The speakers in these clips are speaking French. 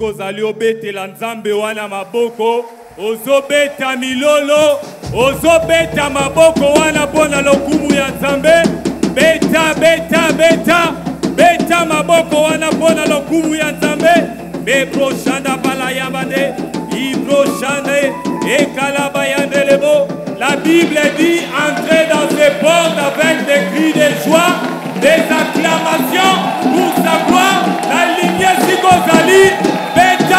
ozali obetela wana maboko ozobeta milolo ozobeta maboko wana mpo lokumu ya nzambe. Beta beta beta beta maboko wana mpo na lokumu ya nzambe. Bebroshanda balayabande ibroshande ekalabayandelebo la bible dit entrez dans ses portes avec des cris de joie des acclamations pour sa gloire nalingi esika ozali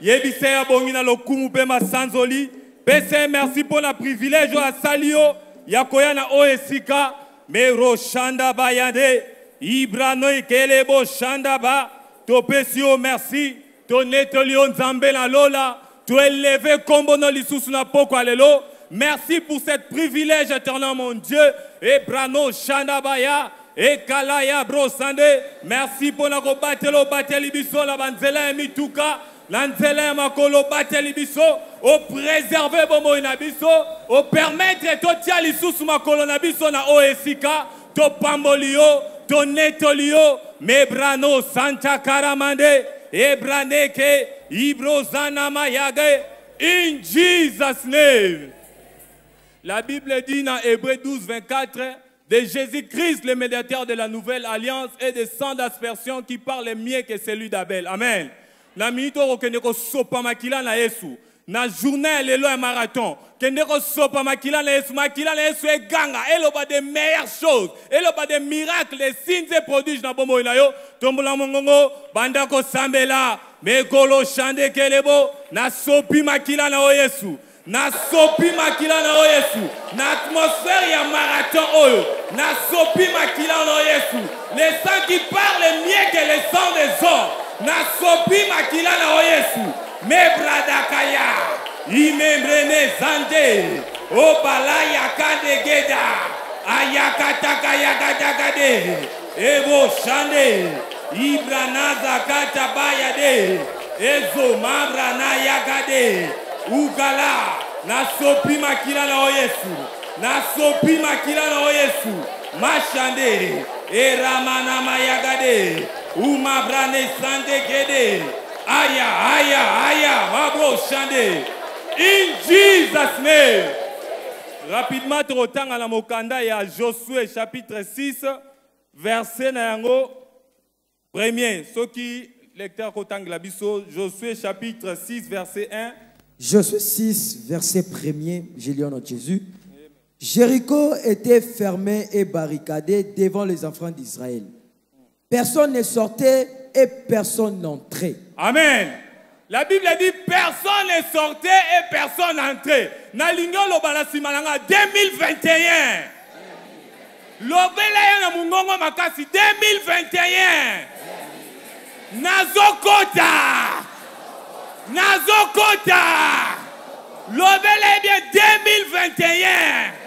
yebisa ye abongi na lokumu mpe masanzoli merci mpo na privilège oyo asali yo ya koya na oyo esika me roshanda bayande ibrano ekele ba topesi merci tonetoli yo nzambe na lola toeleve nkombo no lisusu na pokwa lelo Merci pour cette privilège éternel, mon Dieu. Et Brano Shandabaya. Et Kalaya Brosande. Merci pour la batelo bateli biso la banzela mituka. La nzela makolo bateli biso. O préserver bomo na biso. O permettre to tia lisusu makolo na biso na oesika. To pambolio. To netolio. Me Brano Santa Karamande. E Braneke. Ibrozana Mayage. In Jesus' name. La Bible dit dans Hébreu 12, 24, de Jésus-Christ, le médiateur de la nouvelle alliance, et de sang d'aspersion qui parle mieux que celui d'Abel. Amen. Na minute oyo okende kosopa makila na yesu. Na journée lelo ya marathon kende kosopa makila na yesu. Makila na yesu eganga eloba de meilleures choses eloba de miracles de signes et prodiges na bomoi na yo. Tombola mongongo banda kosambela mekolo shande kelebo nasopi makila na yesu. Nasopi makila na yo yesu. Na atmosphère ya marathon oyo. Nasopi makila na yo yesu. Qui parle mieux que le sang des hommes nasopi makila na o yesu. Mebradaka ya imembrene zande. Obala yakande geda. Ayakataka yakataka de. Eboshande ibranazakata baya de ezomabrana yaka de. Ugala. Nasopi makila na o yesu. Nasopi makila na o yesu. Mashande eramana mayagade umabrane sandegede aya aya aya mabro shande. In jesus name. Rapidement tokotanga na mokanda ya josue chapitre 6 verset na yango. Premier soki lecteur kotangela biso josue chapitre 6 verset 1 Josué 6, verset 1er, j'ai lu en nom de Jésus. Jéricho était fermé et barricadé devant les enfants d'Israël. Personne ne sortait et personne n'entrait. Amen. La Bible dit personne ne sortait et personne n'entrait. Na lingo lobala simalanga 2021. Lobela ya na mungongo makasi 2021. Nazokota. Nazokota. Lobela bien 2021.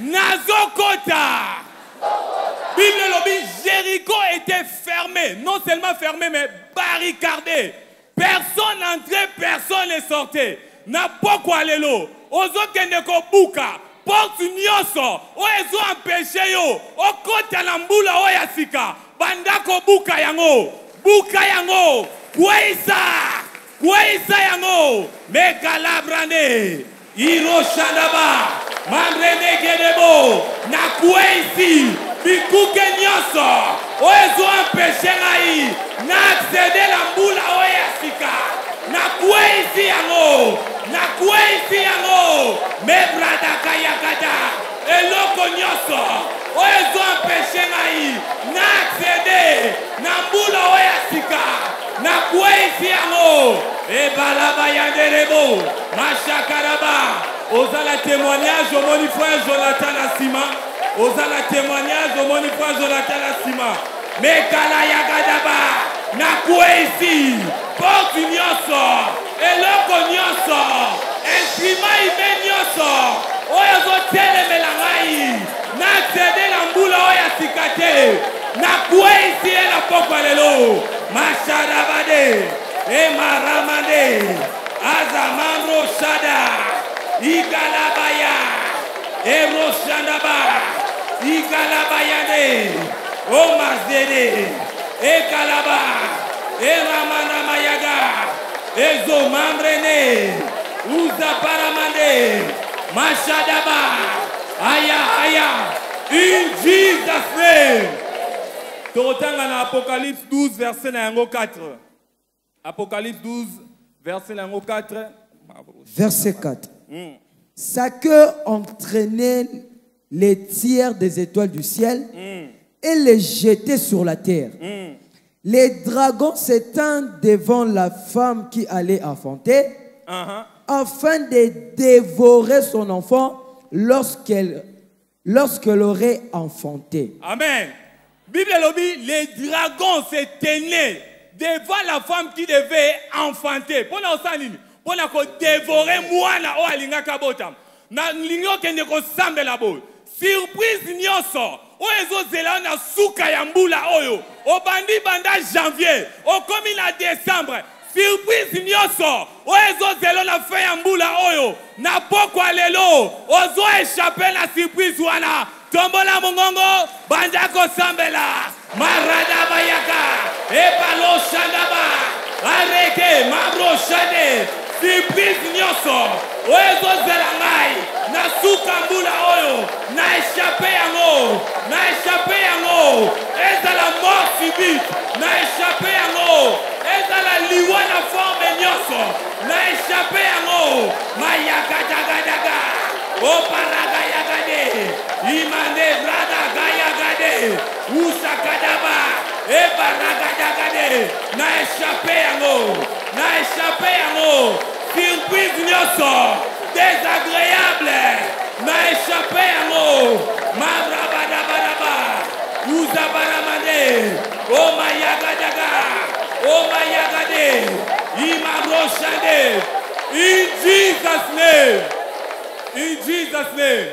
Nazokota. Bible lobi Jéricho était fermé, non seulement fermé mais barricadé. Personne n'entrait, personne ne sortait. Na pokwa lelo, ozokende kobuka, porte nyonso. Oyo ezoempeshe yo. Okota na mbula oyo ya sika. Banda kobuka yango. Buka yango. Kweisa. Kweisa yango. Mekalabrande iroshandaba mandrenegedebo nakuensi bikuke nyonso oyo ezoempeshe ngai naakcede na mbula oyo ya sika. Nakueisi yango nakueisi yango mebradakayakada eloko nyonso oyo ezoempeshe ngai na aksede na mbula oyo ya sika nakweisi yango. Ebalaba yanderebo mashakaraba ozala témoignage omoni frère jonathan na nsima. Oza na témoignage omoni phrase olakela nsima. Mekala ya gadaba nakwesi porte nyonso eloko nyonso instrima ibe nyonso oyo ezotelemela ngai. Naksede na mbula oyo ya sika te. Nakwesi ye na pokwa lelo. Masharabade emaramande azamandro shada igalabaya eroshandaba igalabayade omazede ekalaba eramandamayaga ezomambrene uzaparamande mashadaba aya aya. In jesus name. Tokotanga na apocalypse 12 verset na yango 4 apocalypse 12 verset na yango 4 Verset 4. Sa queue entraînait les tiers des étoiles du ciel et les jetait sur la terre. Les dragons s'étendent devant la femme qui allait enfanter. Uh-huh. Afin de dévorer son enfant lorsqu'elle lorsqu'elle aurait enfanté. Amen. Bible lobby, les dragons se tenaient devant la femme qui devait enfanter. Pona osanini, pona ko dévorer mwana o alingaka botam. Na lingo kende ko sambela boy. Surprise nyonso. oyo ezozela na suka ya mbula oyo obandi banda janvier okomi na décembre surprise nyonso oyo ezozela na fin ya mbula oyo. Na pokwa lelo ozo échappe na surprise wana. Tombola mongongo banda kosambela. Marada bayaka ebaloshandaba areke mabroshade surprise nyonso oyo ezozela ngai. Na suka mbula oyo na échappe yango na échappe yango. Ezala mort subite na échappe yango ezala liwa na forme nyonso. Na échappe yango mayakadagadaga oparagayagade imande bradagayagade usakadaba ebaragadagade na échappe yango na échappe yango surprise nyonso. Désagréable. Na échappe yango mabrabadabadaba. Uzabaramade omayagadaga Omayagade, Imaroshade, in Jesus' name, in Jesus' name.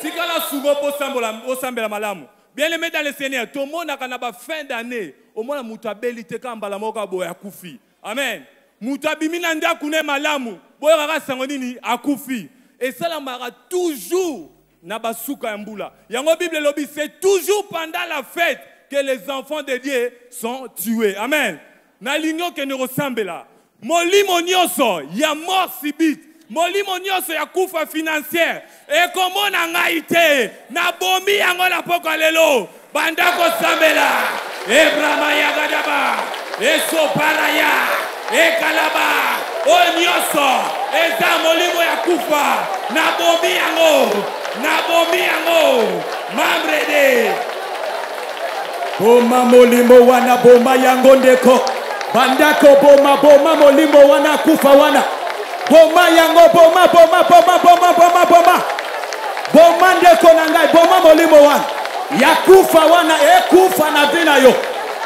Tikala souvent pour sambola, au sambela malamu. Bien aimé dans le Seigneur, tout le monde a la fin d'année, au moins la moutabeli te kambala moka boya kufi. Amen. Moutabimi nanda kune malamu, boya kaka sangonini akufi. Et ça la mara toujours na basuka yambula. Yango Bible lobby, c'est toujours pendant la fête que les enfants de Dieu sont tués. Amen. Nalingi okende kosambela. Molimo nyonso ya mort subite. Molimo nyonso ya kufa financière. Ekomona ngai te. Nabomi yango na pokwa lelo. Banda kosambela. Ebrama yagadaba esoparaya ekalaba. Oyo nyonso eza molimo ya kufa. Nabomi yango. Nabomi yango. Mambre de boma molimo wana boma yango ndeko bandako boma boma molimo wana kufa wana boma yango boma boma boma boma boma boma boma ndeko na ngai boma molimo wana ya kufa wana ekufa na vi na yo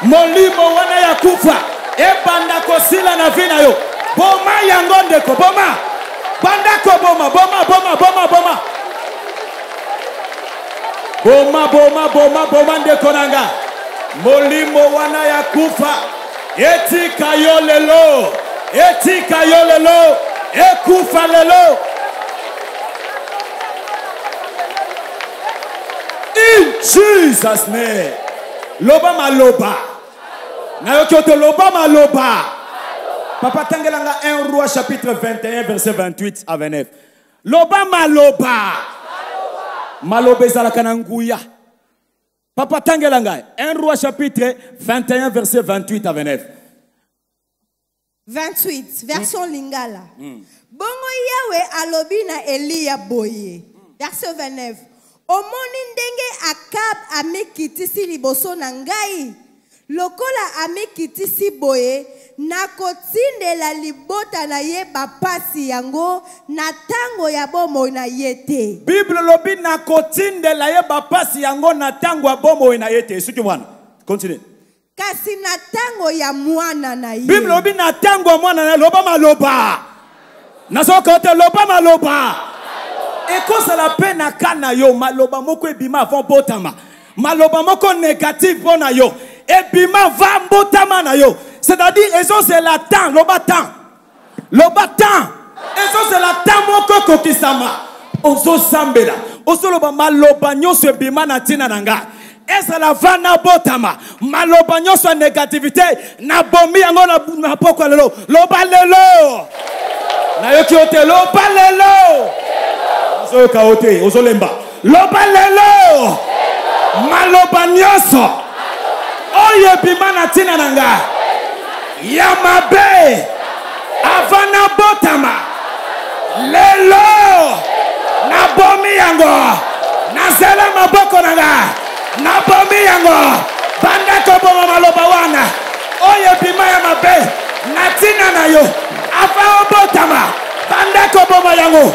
molimo wana ya kufa ebanda kosila na vi na yo boma yango ndeko boma bandako boma boma boma boma boma boma boma boma boma ndeko na ngai molimo wana ya kufa etika yo lelo. Etika yo lelo. Ekufa lelo. In jesus name. Loba maloba. Nayoki oto loba maloba. Papa tangelanga 1 roi chapitre 21 verset 28 à 29 loba maloba. Maloba ezalaka na nguya papa tangela ngai 1 roi chapitre 21 verset 28 à 29 28 version lingala. Bongo yawe alobi na eliya boye. Verset 29 omoni ndenge akab amikitisi liboso na ngai lokola amikitisi boye nakotindela libota na ye bapasi yango na ntango ya bomoi na ye te. Bible lobi nakotindela ye bapasi yango na ntango ya bomoi na ye te. Soki mwana continue. Kasi na ntango ya mwana na ye. Bible lobi na ntango ya mwana na ye loba maloba. Nazoka te loba maloba. Ekozala mpe na ka na yo maloba moko ebima avant botama. Maloba moko négative mpo na yo ebima va mbotama na yo. C'est-à-dire ezozela temps loba temps loba temps ezozela temps moko ekokisama ozosambela ozoloba maloba nyonso ebima na ntina na ngai ezala va nabotama maloba nyonso ya négativité nabomi yango na na poko lelo. Loba lelo. Nayoki yo te loba lelo. Ozoyoka yo te ozolemba. Loba lelo. Maloba nyonso oyo ebima na ntina na ngai ya mabe. Ava nabotama lelo. Nabomi yango. Nazela maboko na ngai nabomi yango. Banda koboma maloba wana. Oyo ebima ya mabe. Na ntina na yo. Ava obotama banda koboma yango.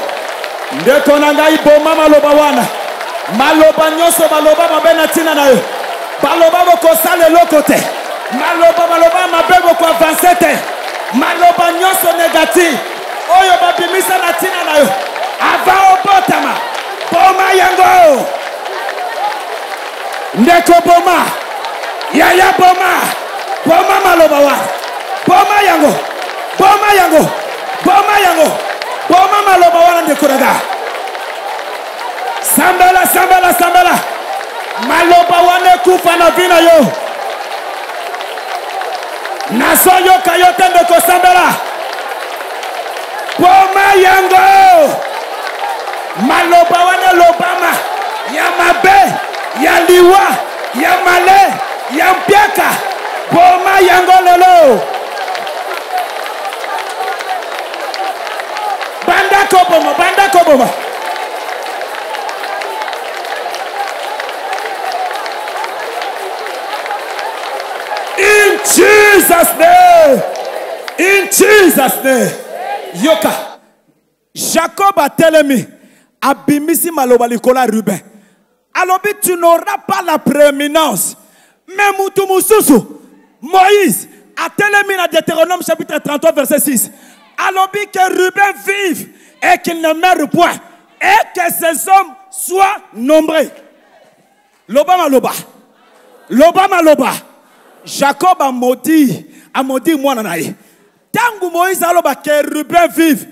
Ndeko na ngai boma maloba wana. Maloba nyonso baloba mabe na ntina na yo baloba bokosala eloko te maloba maloba mabe bokoavanse te. Maloba nyonso négative oyo babimisa na ntina na yo. Ava obotama boma yango. Ndeko boma. Yaya boma. Boma maloba wana boma yango. Boma yango. Boma yango. Boma maloba wana ndeko na ngai sambela sambela sambela maloba wana ekufa na vi na yo nazoyoka yo te ndeko sambela boma yango. Maloba wana elobama ya mabe ya liwa ya male ya mpiaka. Boma yango lelo. Banda koboma banda koboma In Jesus' name. In Jesus' name. Yoka. Jacob atelemi abimisi maloba likolo ya Ruben. Alobi tu n'auras pas la prééminence. Mais mutu mususu Moïse atelemi na Deutéronome chapitre 33 verset 6. Alobi que Ruben vive et qu'il ne meure point et que ses hommes soient nombreux. Loba maloba. Loba maloba. Jacob a maudit, a maudit mwana na ye. Tangu Moïse aloba que Ruben vive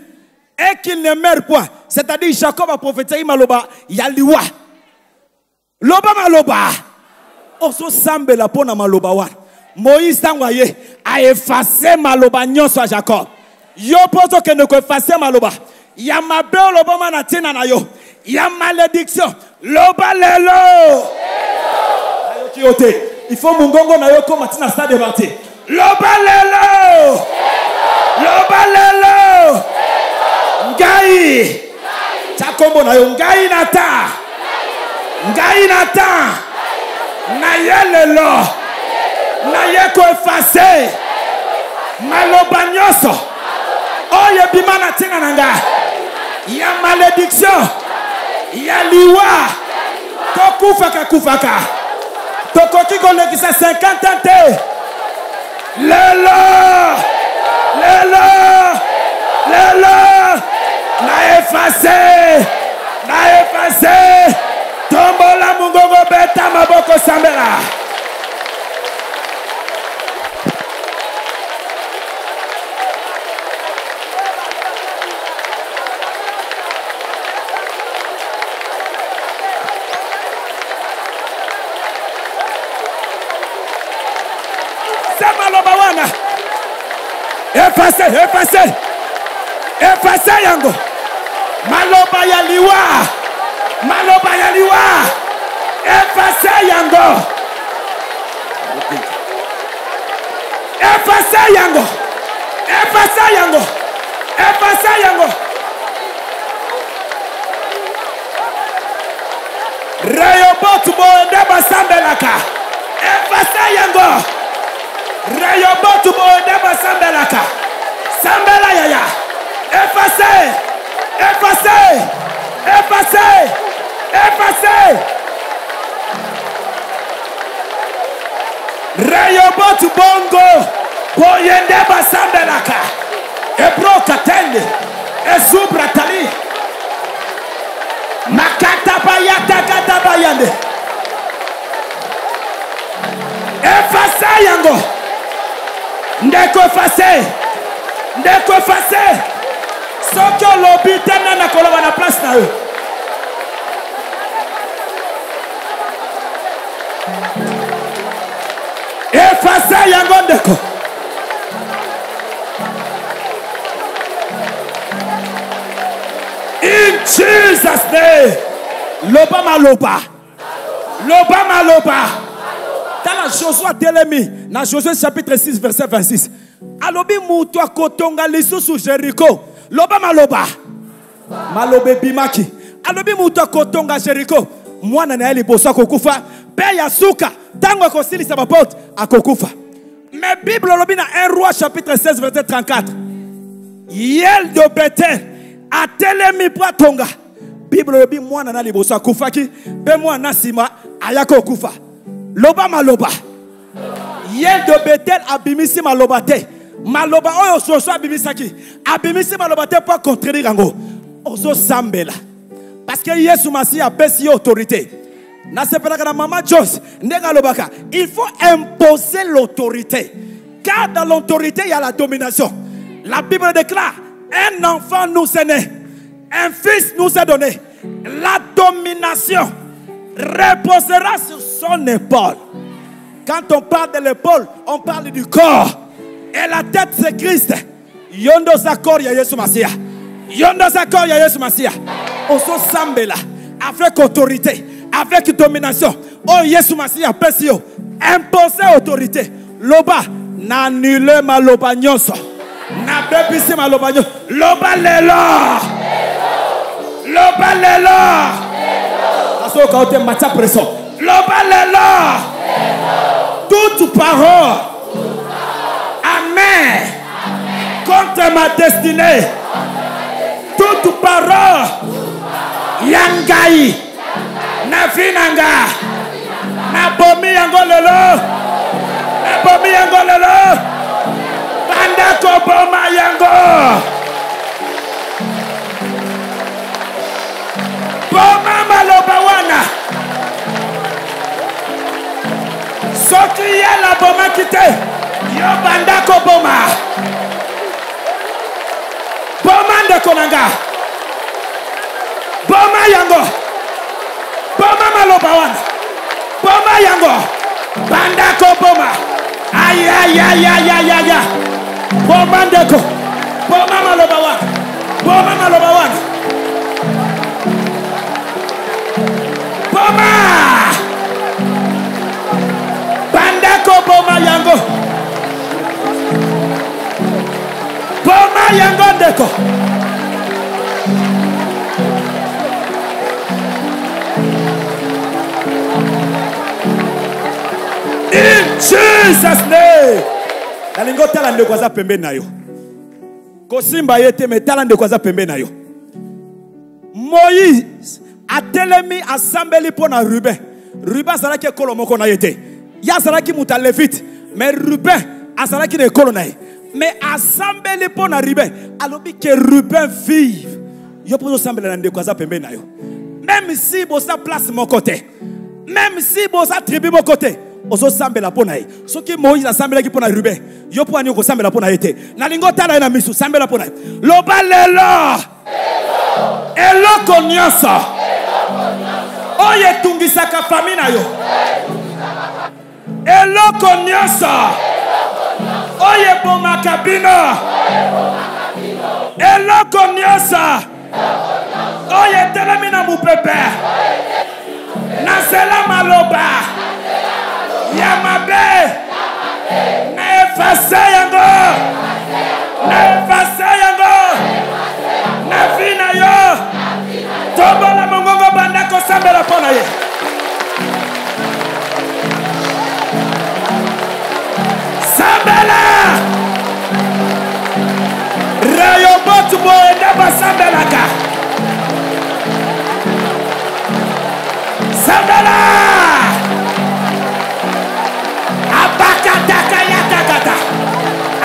et qu'il ne meure point. C'est-à-dire Jacob a prophétisé maloba ya liwa. Loba maloba. Oso sambela pona maloba wana. Moïse a effacé maloba nyonso ya Jacob. Yo poto kende ko effacer maloba. Ya mabe loba mana tina na yo. Ya malédiction. Loba lelo. Il faut mungongo na yo koma tina stade parti. Loba lelo. Loba lelo. Ngai. Chakombo na yo ngai na ta. Ngai na ta. Na ye lelo. Na ye ko effacer. Maloba nyonso. Oyo ebima na ntina na ngai. Ya malédiction. Ya liwa. Kokufaka kufaka. Tokoki kolekisa 50 ans te lelo lelo lelo na efase na efase tombola mongongo beta maboko sambela efase efase. Efase yango. Maloba ya liwa. Maloba ya liwa. Efase yango. Efase yango. Efase yango. Efase yango. Reyobot boye nde basambelaka. Efase yango reyobotu boyende basambelaka sambela yaya efase efase efase efase reyobotu bongo. Boyende basambelaka ebrokatende ezubratali makatabayatakatabaya efase yango ndeko efase ndeko efase soki olobi te nde na koloba na place na yo. Efase yango ndeko. In jesus name. Loba maloba. Loba maloba tala josue atelemi na josue chapitre 6 verset 26 alobi moto akotonga lisusu jeriko loba maloba. Maloba ebimaki alobi moto akotonga jeriko mwana na ye liboso akokufa. Mpe ya suka ntango akosilisa baporte akokufa. Mais bible olobi na 1 roi chapitre 16 verset 34 yel de betel atelemi mpo atonga. Bible olobi mwana na liboso akufaki. Mpe mwana na loba maloba. Yel de betel abimisi maloba te. Maloba oyo soso abimisaki. Abimisi maloba te mpo acontredire yango. Ozosambela parce que yesu masiya apesi ye autorité nasepelaka na mama jos ndenge alobaka il faut imposer l'autorité. Car dans l'autorité il y a la domination. La bible déclare un enfant nous est né un fils nous est donné. La domination reposera sur son épaule quand on parle de l'épaule on parle du corps. Et la tête c'est Christ. Yondo za corps ya yesu masiya yondo za corps ya yesu masiya ozosambela avec autorité avec domination. Oyo yesu masiya apesi yo impose autorité. Loba na annule maloba nyonso nabebisi maloba nyonso loba lelo. Loba lelo. Nasoyoka yo te matia pression loba lelo toute parole. Amen. Contre ma destinée. Toute parole. Ya ngai na vi na nga nabomi yango lelo. Nabomi yango lelo. Banda koboma yango. Boma maloba wana soki ye labomaki te yo banda koboma boma. Ndeko na nga. Boma yango. Boma maloba wana. Boma yango. Banda koboma ayayayayayaya boma ndeko. Boma maloba wana. Boma maloba wana. Boma banda koboma yango boma yango ndeko in jesus name. Nalingi otala ndeko aza pembeni na yo. Kosimba ye te me tala ndeko aza pembeni na yo. Moïse atelemi asambeli mpo na ruben. Ruben azalaki ekolo moko na ye te ye azalaki moto alevite mais ruben azalaki na ekolo na ye. Mais asambeli mpo na ruben alobi ke ruben vive. Yo mpo ozosambela na ndeko aza pembeni na yo. Même si boza place moko te même si boza tribu moko te ozosambela mpo na ye. Soki moïse asambelaki mpo na ruben yo mpo ani okosambela mpo na ye te? Nalingi otala ye na miso sambela mpo na ye. Loba lelo! Eloko nyonso! Oyo etungisaka fami na yo eloko nyonso. Oyo ebomaka bino. Eloko nyonso. Oyo etelemi na mopepe. Nazela maloba. Ya mabe. Na efase yango. Na efase yango. Na vi na yo. Tombola mongongo banda kosambela mpo na ye sambela rayobot boye nde basambelaka sambela abakataka yatakata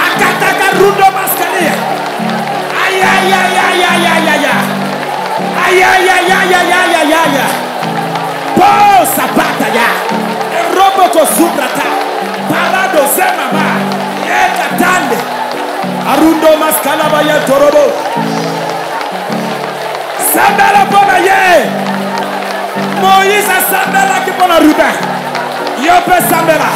akataka rundo maskaliye ayayayayayaya ayayayayayaya arundo maskalaba ye torobo. Sambela mpona ye. Moïse asambelaki mpona ruben. Yo mpe sambela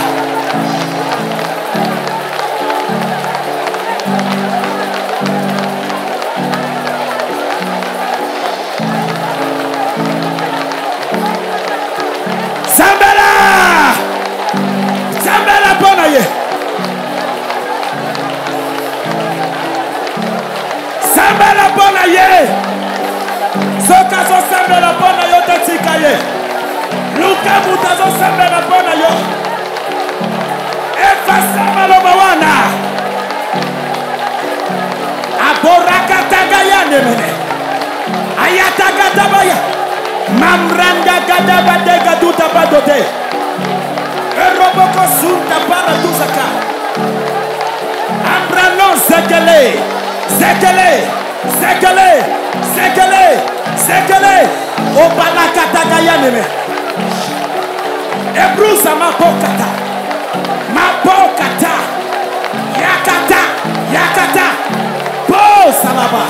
mpona ye soki azosambela mpona yo te tika ye luka moto azosambela mpona yo. Efasa maloba wana. Aborakataka ya nemene. Ayatakatabaya mamrandakadabadegadutabado eroboko sunta paradusaka ambrano zekele. Zekele zekele zekele zekele obalakataka ya neme. Ebrusa mapokata. Mapokata. Yakata yakata. Posalaba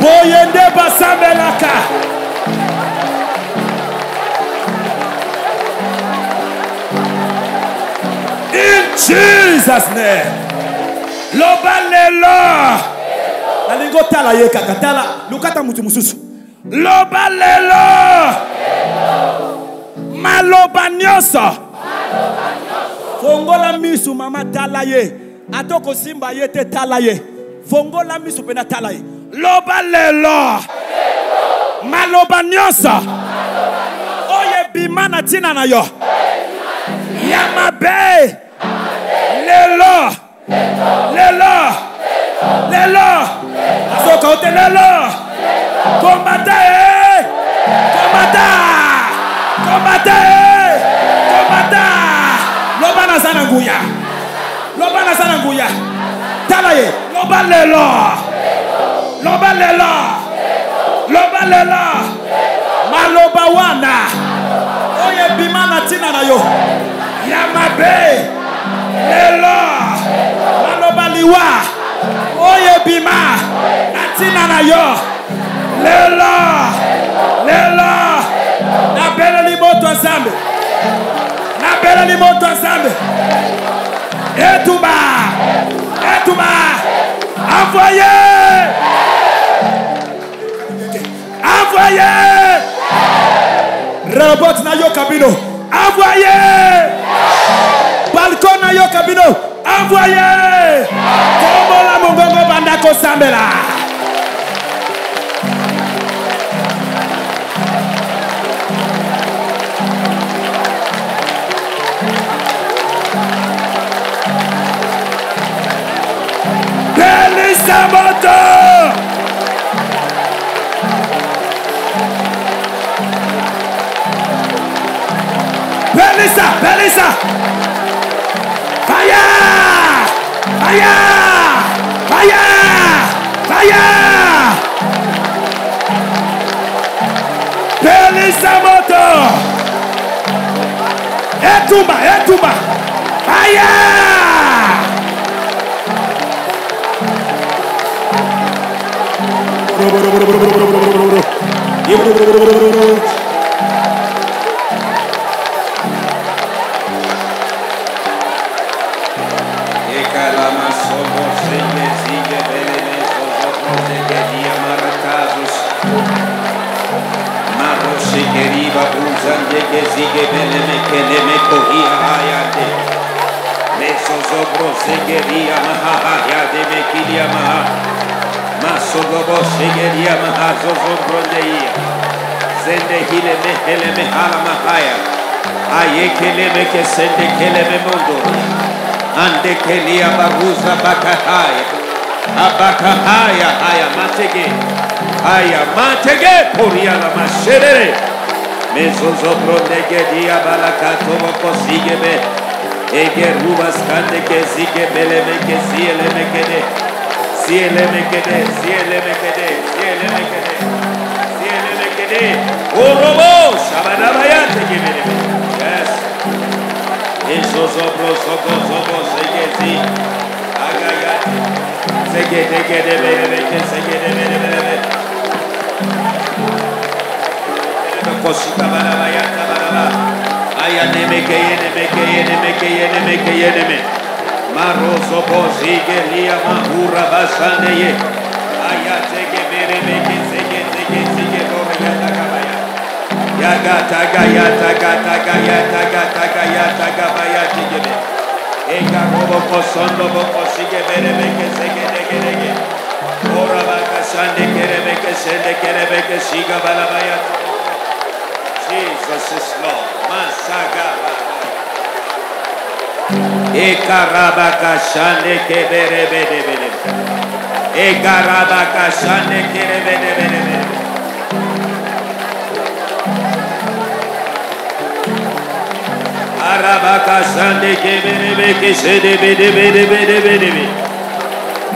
boye nde basambelaka in jesus name loba lelo. Nalingi otala ye kaka tala. Lukata motu mosusu loba lelo. Maloba nyonso. Fongola misu mama tala ye. Ata kosimba ye te tala ye. Fongola misu mpena tala ye. Loba lelo. Maloba nyonso. Oyo ebima na ntina na yo. Ya mabe. Lelo lelo! Lelo! Azoka ote lelo! Kombata e kombata! Kombata e kombata! Loba naza na nguya. Loba naza na nguya. Tala ye loba lelo. Loba lelo. Loba lelo. Maloba wana. Oyo ebima na ntina na yo. Ya mabe. Lelo liwa oyo ebima na ntina na yo. Lelo. Lelo. Nabeleli moto nzambe nabeleli moto nzambe etuma Aya matege poriala maşerere. Mezozopro nege diabala sigebe. Ege rubas kande ke zige beleme ke siyeleme kede. Siyeleme kede, siyeleme kede, siyeleme kede. Siyeleme kede. Orobo şabanabaya tegebele. Yes. Mezozopro soko soko segezi. Agaya. Segede gede beleme ke segede beleme. koşika bana bayata bana ba. Aya nemeke yenemeke yenemeke yenemeke yeneme. Marozo bozige liya mahura basaneye. Aya tege meremeke sege sege sege doğruya takabaya. Yaga taga ya taga taga ya taga taga ya taga baya tegebe. Ega robo kosondo bo kosige meremeke sege dege dege. Ora baka sande kerebeke sende kerebeke siga balabaya. Jesus Lord. Ekarabaka shande kebere bede bede. Ekarabaka shande kere bede bede bede. Arabaka shande kebere beke shede bede bede bede bede bede.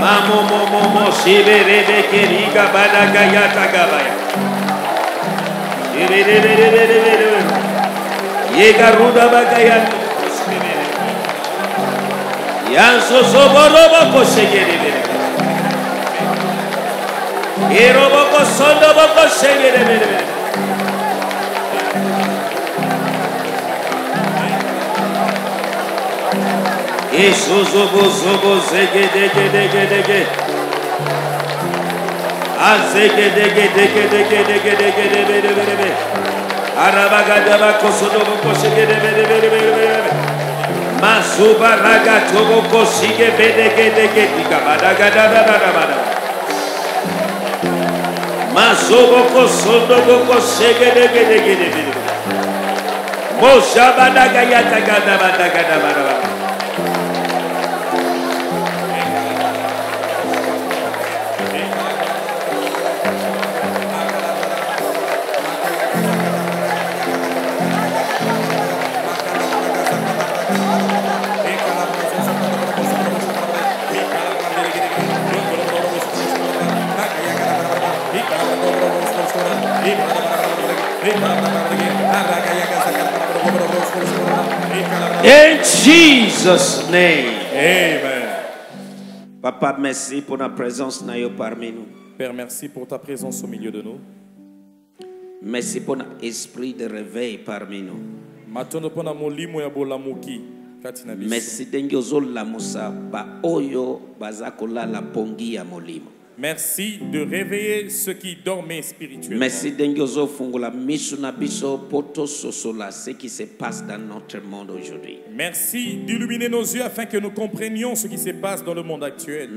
Mamo momo mo shibere beke riga badaga yata gabaya. Yekaruda bakayan Yanso soboroba koşegeleri Yeroboko sondobo koşegeleri Yesuzu bu zubu zegedegedegedege Araba gadaba kosodo koşe gede bede bede bede bede Masuba raga tobo koşige bede gede gede gabada gadada gadada Masubo kosodo koşe gede gede gede bede Moşabada gayata gadaba gadaba gadaba Jesus' name. Amen. Papa, merci pour la présence parmi nous. Père, merci pour ta présence au milieu de nous. Merci pour l'esprit de réveil parmi nous. Merci ndenge ozolamusa baoyo baza kolala pongi ya molimo. Merci de réveiller ceux qui dormaient spirituellement. Merci na biso ce qui se passe dans notre monde aujourd'hui. merci d'illuminer nos yeux afin que nous comprenions ce qui se passe dans le monde actuel.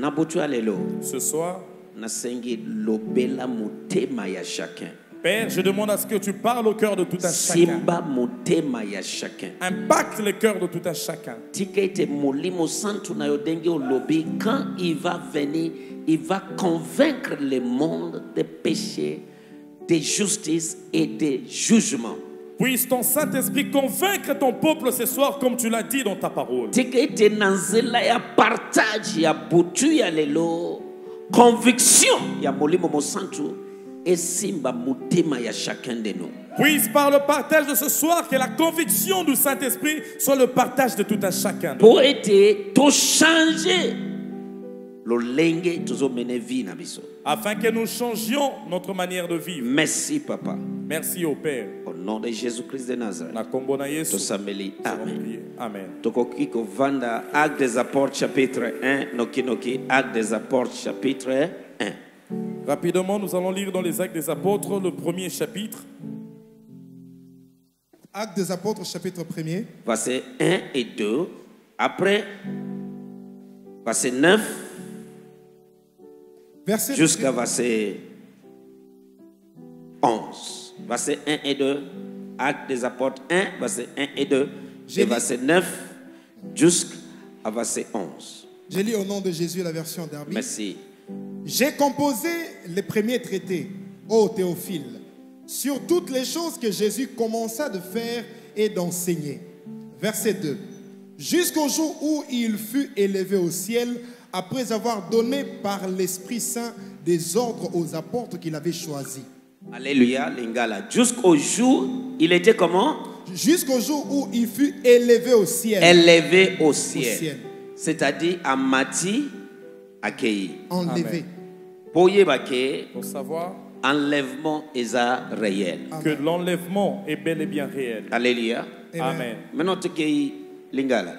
Ce soir nasengi lobela motema ya chacun. Père je demande à ce que tu parles au cœur de tout un chacun. Impacte le cœur de tout un chacun. Quand il va venir il va convaincre le monde des péchés de justice et de jugement Puisse ton Saint-Esprit convaincre ton peuple ce soir comme tu l'as dit dans ta parole. conviction de Puisse par le partage de ce soir que la conviction du Saint-Esprit soit le partage de tout un chacun. po ete tochange lolenge Afin que nous changions notre manière de vivre. merci papa. Merci au Père. au nom de jésus-christ de nazareth. Amen. Amen. tokoki kovanda acte des apôtres chapitre 1 nokinoki acte des apôtres chapitre 1 Rapidement, nous allons lire dans les Actes des Apôtres le premier chapitre, Actes des apôtres, chapitre 1er. verset 1 et 2 après verset 9 Verset jusqu'à verset 11 verset 1 et 2 acte des apôtres 1 verset 1 et 2 J'ai et dit- verset 9 jusqu'à verset 11 Je lis au nom de Jésus la version d'Arby. merci J'ai composé les premiers traités, ô Théophile, sur toutes les choses que Jésus commença de faire et d'enseigner. Verset 2. Jusqu'au jour où il fut élevé au ciel, après avoir donné par l'Esprit Saint des ordres aux apôtres qu'il avait choisis. Alléluia, Lingala. Jusqu'au jour, il était comment? Jusqu'au jour où il fut élevé au ciel. Élevé au ciel. ciel. C'est-à-dire Amati accueilli. enlevé. Pour savoir enlèvement est réel. que l'enlèvement est bel et bien réel. Alléluia. Amen. Maintenant, tu Lingala?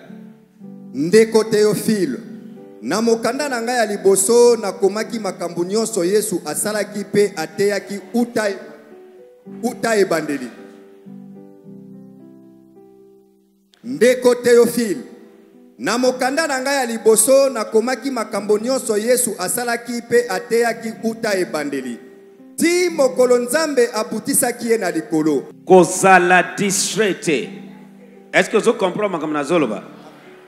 ndeko teofile na mokanda na ngai ya liboso nakomaki makambo nyonso yesu asalaki mpe ateyaki uta, uta ebandeli. Ndeko teofile na mokanda na ngai ya liboso nakomaki makambo nyonso yesu asalaki mpe ateyaki uta ebandeli. Ti mokolo nzambe abutisaki ye na likolo. Kozala distraite est-ce que vous comprenez makambo nazoloba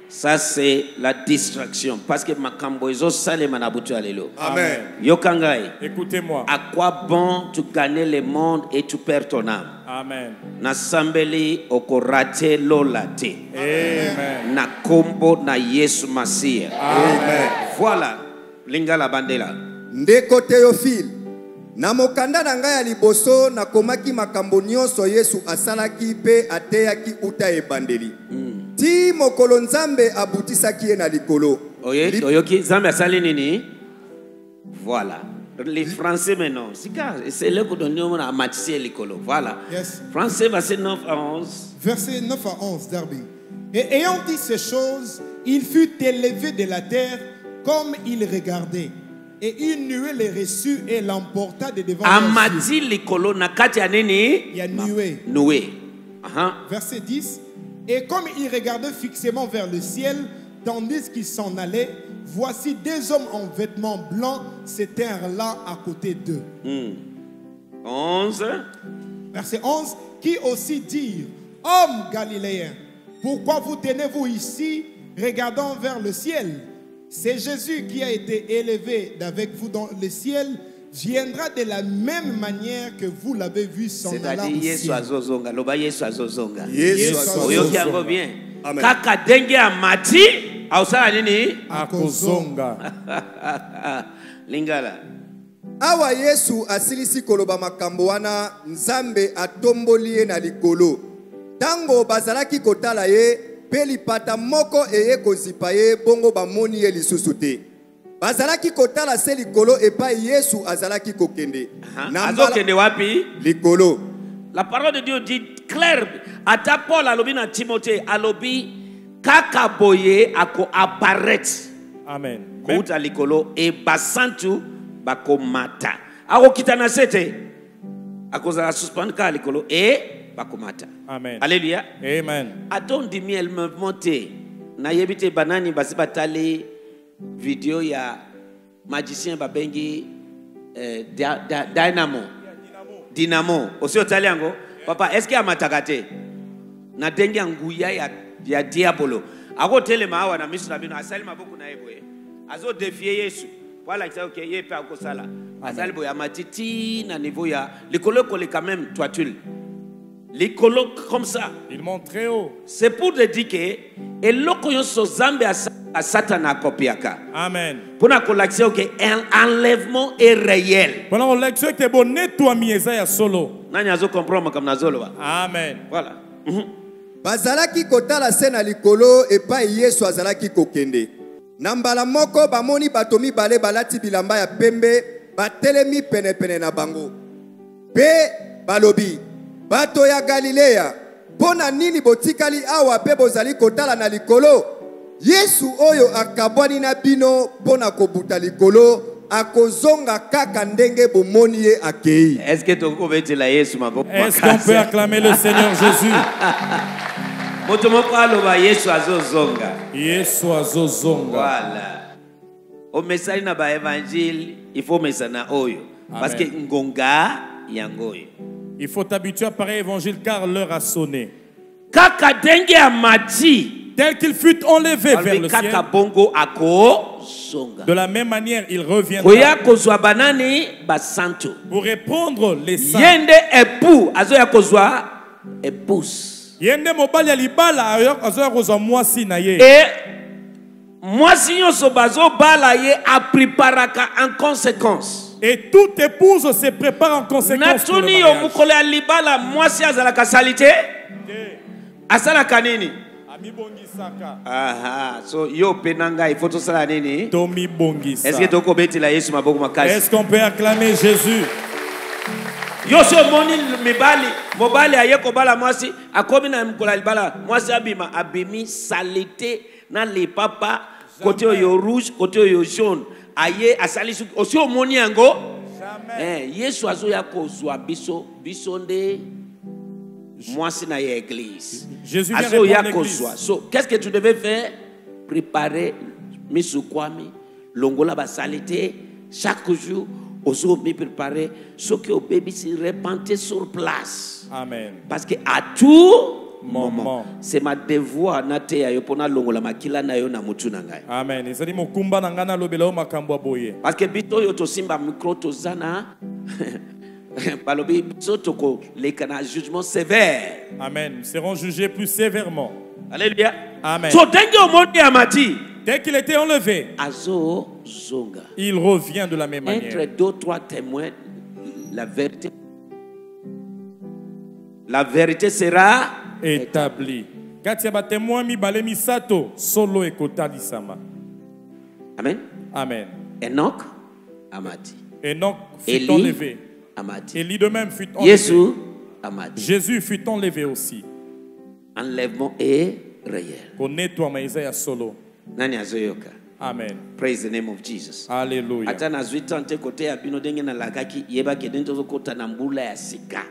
ça c'est la distraction. Parce que makambo ezosalema na butu ya lelo amen. Yoka ngai Écoutez-moi. à quoi bon tu gagner le monde et tu perds ton âme? Amen. nasambeli okorate lola te Amen. na kombo na yesu masiya amen. Voilà lingala bandela. Ndeko teofile na mokanda na ngai ya liboso nakomaki makambo nyonso yesu asalaki mpe ateyaki uta ebandeli. Ti mokolo nzambe abutisaki ye na likolo. Oyoki zambe asali nini? Voilà. Les français maintenant. Sika c'est le kodoni omona amatisi ye likolo. Voilà. Yes. français verset 9 à 11 Verset 9 à 11, Darby. Et ayant dit ces choses, il fut élevé de la terre comme il regardait. Et une nuée les reçut et l'emporta de devant amati likolo na kati ya nini? Il y a nuée. Verset 10. Et comme il regardait fixement vers le ciel, tandis qu'il s'en allait, voici deux hommes en vêtements blancs s'étèrent là à côté d'eux. 11 Verset 11, qui aussi dirent, Hommes galiléens, pourquoi vous tenez-vous ici, regardant vers le ciel? C'est Jésus qui a été élevé d'avec vous dans le ciel, viendra de la même manière que vous l'avez vu s'en c'est-à-dire au ciel. azozonga loba yesu azozonga yesu bien Amen. kaka ndenge amati ausala nini? Akozonga. lingala awa yesu asilisi koloba makambo wana nzambe atomboli ye na likolo ntango bazalaki kotala ye mpe lipata moko eye kozipa ye bongo bamoni ye lisusu te. Bazalaki kotala se likolo epai yesu azalaki kokende. Azokende wapi? Likolo. La parole de Dieu dit clair. Ata Paul alobi na Timothée alobi kaka boye ako apparaître Amen. Kouta likolo e basantu bakomata. Akokita na se te. Akozala suspendre ka likolo e bakomata. Amen. ata ondimi elmevement te nayebi te banani basi batali video ya magicien babengi eh, Dia- dynamo. Dynamo. Osi otali yango? Papa eske amataka te? Na ndenge ya nguya ya, ya diabolo. Akotelema awa na miso na bino asali maboko na ye boye azodefie yesu. Po alakisa oke ye mpe akosala. Azali boye amati ti na niveau ya likolo ekoleka meme toitule likolo comme ça Il monte très haut. c'est pour te dire que eloko nyonso zambe asa- asatana akopiaka Amen. mpona kolakisa yo ke un enlèvement est réel Pendant que l'excès était bon, nettoie mieza ya solo. nani azocomprendre makambo nazoloba Amen. voilà Mhm. bazalaki kotala se na likolo epai yesu azalaki kokende na mbala moko bamoni bato mibale balati bilamba ya pembe batelemi penepene na bango mpe balobi bato ya galileya mpo na nini botikali awa mpe bozali kotala na likolo? Yesu oyo akabwani na bino mpo na kobuta likolo akozonga kaka ndenge bomoni ye akei. Est ce que tokobetela yesu maboko Est-ce qu'on peut acclamer le Seigneur Jésus? Moto moko aloba yesu azozonga. Yesu azozonga. voilà. Omesani na baevangile il faut omesa na oyo. Parce que ngonga Il faut t'habituer à pareil évangile car l'heure a sonné. tel qu'il fut enlevé vers le ciel, de la même manière, il reviendra. Pour répondre les saints. ye nde epu azoya kozwa épouse ye nde mobali ya libala ayo- azoya kozwa mwasi na ye. Mwasi nyonso bazobala ye apreparaka en conséquence et toute épouse se prépare en conséquence natuni yo mariage. mokolo ya libala mwasi azalaka sali te asalaka nini? Amibongisaka. Aha so yo mpe na ngai fo tosala nini? Tomibongisa. Eske tokobetela yesu maboko makasi? Est-ce qu'on peut acclamer jésus? Yo so omoni mibali mobali aye kobala mwasi akomi na mokolo ya libala mwasi abima abimi salite na lipapa kote oyo rouge kote oyo jaune aye asali suki. Osi omoni yango. Eh, yesu azoya kozwa biso biso nde mwasi na ye église azoya kozwa. So qu'est-ce que tu devais faire? Préparer misukwami longola basali te chaque jour ozomi préparer. Soki obebisi repente sur place. Amen. Parce que à tout Moment. moment. C'est ma devoir nateya yo mpo nalongola makila na yo na motu na ngai. Amen. Ezali mokumba na ngai nalobela yo makambo ya boye. Parce que biso oyo tosimba micro toza na balobi biso tokoleka na jugement sévère. Amen. Nous serons jugés plus sévèrement. Alléluia. Amen. so ndenge omoni amati dès qu'il était enlevé azozonga il revient de la même entre manière deux trois témoins la vérité. La vérité sera établi. Kati ya batémoin mibale misato solo ekotalisama. Amen. Amen. Enoch amati Enoch fut eli enlevé. Amati Élie de même fut enlevé. Yesu amati Jésus fut enlevé aussi. Enlèvement est réel. Eza ya solo. Nani azoyoka? Amen. Praise the name of jesus. Alleluya ata nazwi tan te koteya bino ndenge nalakaki yebaki ndenge tozokota na mbula ya sika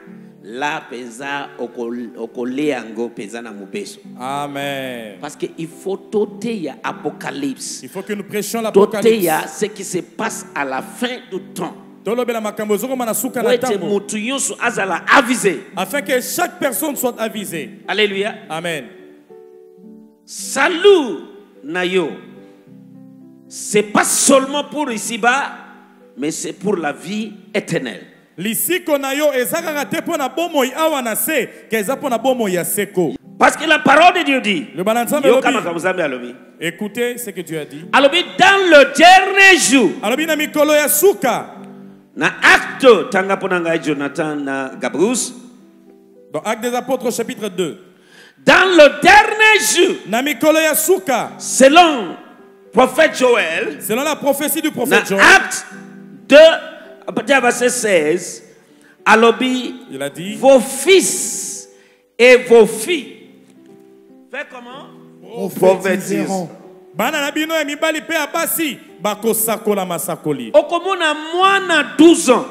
la mpenza oko- okolia yango mpenza na mobeso. Amen. Parce que il faut toteya apocalypse. Il faut que nous prêchions l'apocalypse. toteya ce qui se passe à la fin du temps. Tolobela makambo ezokoma na suka na ete ntango motu nyonso azala avise afin que chaque personne soit avisée. Alleluya amen. Salut na yo c'est pas seulement pour ici-bas mais c'est pour la vie éternelle parce que la parole de dieu dit écoutez ce que dieu a dit. Dans le dernier jour na acte tanga jonathan na gabrus. Dans acte des apôtres chapitre 2 dans le dernier jour na mikolo ya suka. selon prophète joël selon la prophétie du prophète Joël. acte 2 à partir du verset 16 alobi il a dit vos fils et vos filles. Fait comment? Prophétiseront. bana na bino ya mibali mpe ya basi bakosakola masakoli. Okomona mwana 12 ans.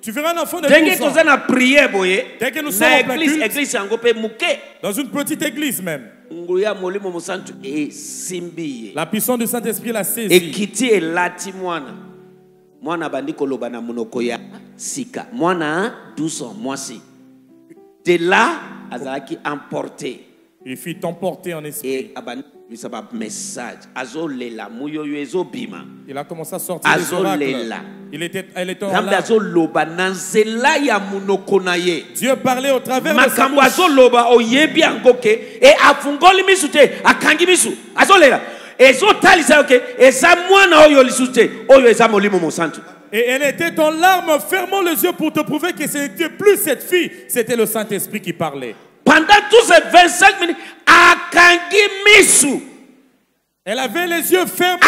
Tu verras un enfant de ndenge 12 ans. toza na priere boye Dès que nous na sommes en plein église culte. église yango mpe moke dans une petite église même. Ngulu ya molimo mosantu esimbi ye. La puissance du Saint-Esprit l'a saisi. Ekiti elati mwana abandi koloba na monoko ya sika. Mwana 12 ans mwasi. De là azalaki emporté. Il fut emporté en esprit. E abandi kobimisa bamessage azolela moyi oyo ezobima. Il a commencé à sortir des Azolela. oracles il était, elle était en nzambe azoloba na nzela ya monoko na ye. Dieu parlait au travers makambo azoloba oyebi yango ke e afungoli misu te akangi misu. Azolela ezotalisa yo ke eza mwana oyo lisusu te oyo eza molimo mosantu Et elle était en larmes, fermant les yeux pour te prouver que ce n'était plus cette fille, c'était le Saint-Esprit qui parlait. pendant tous ces 25 minutes akangi Elle avait les yeux fermés.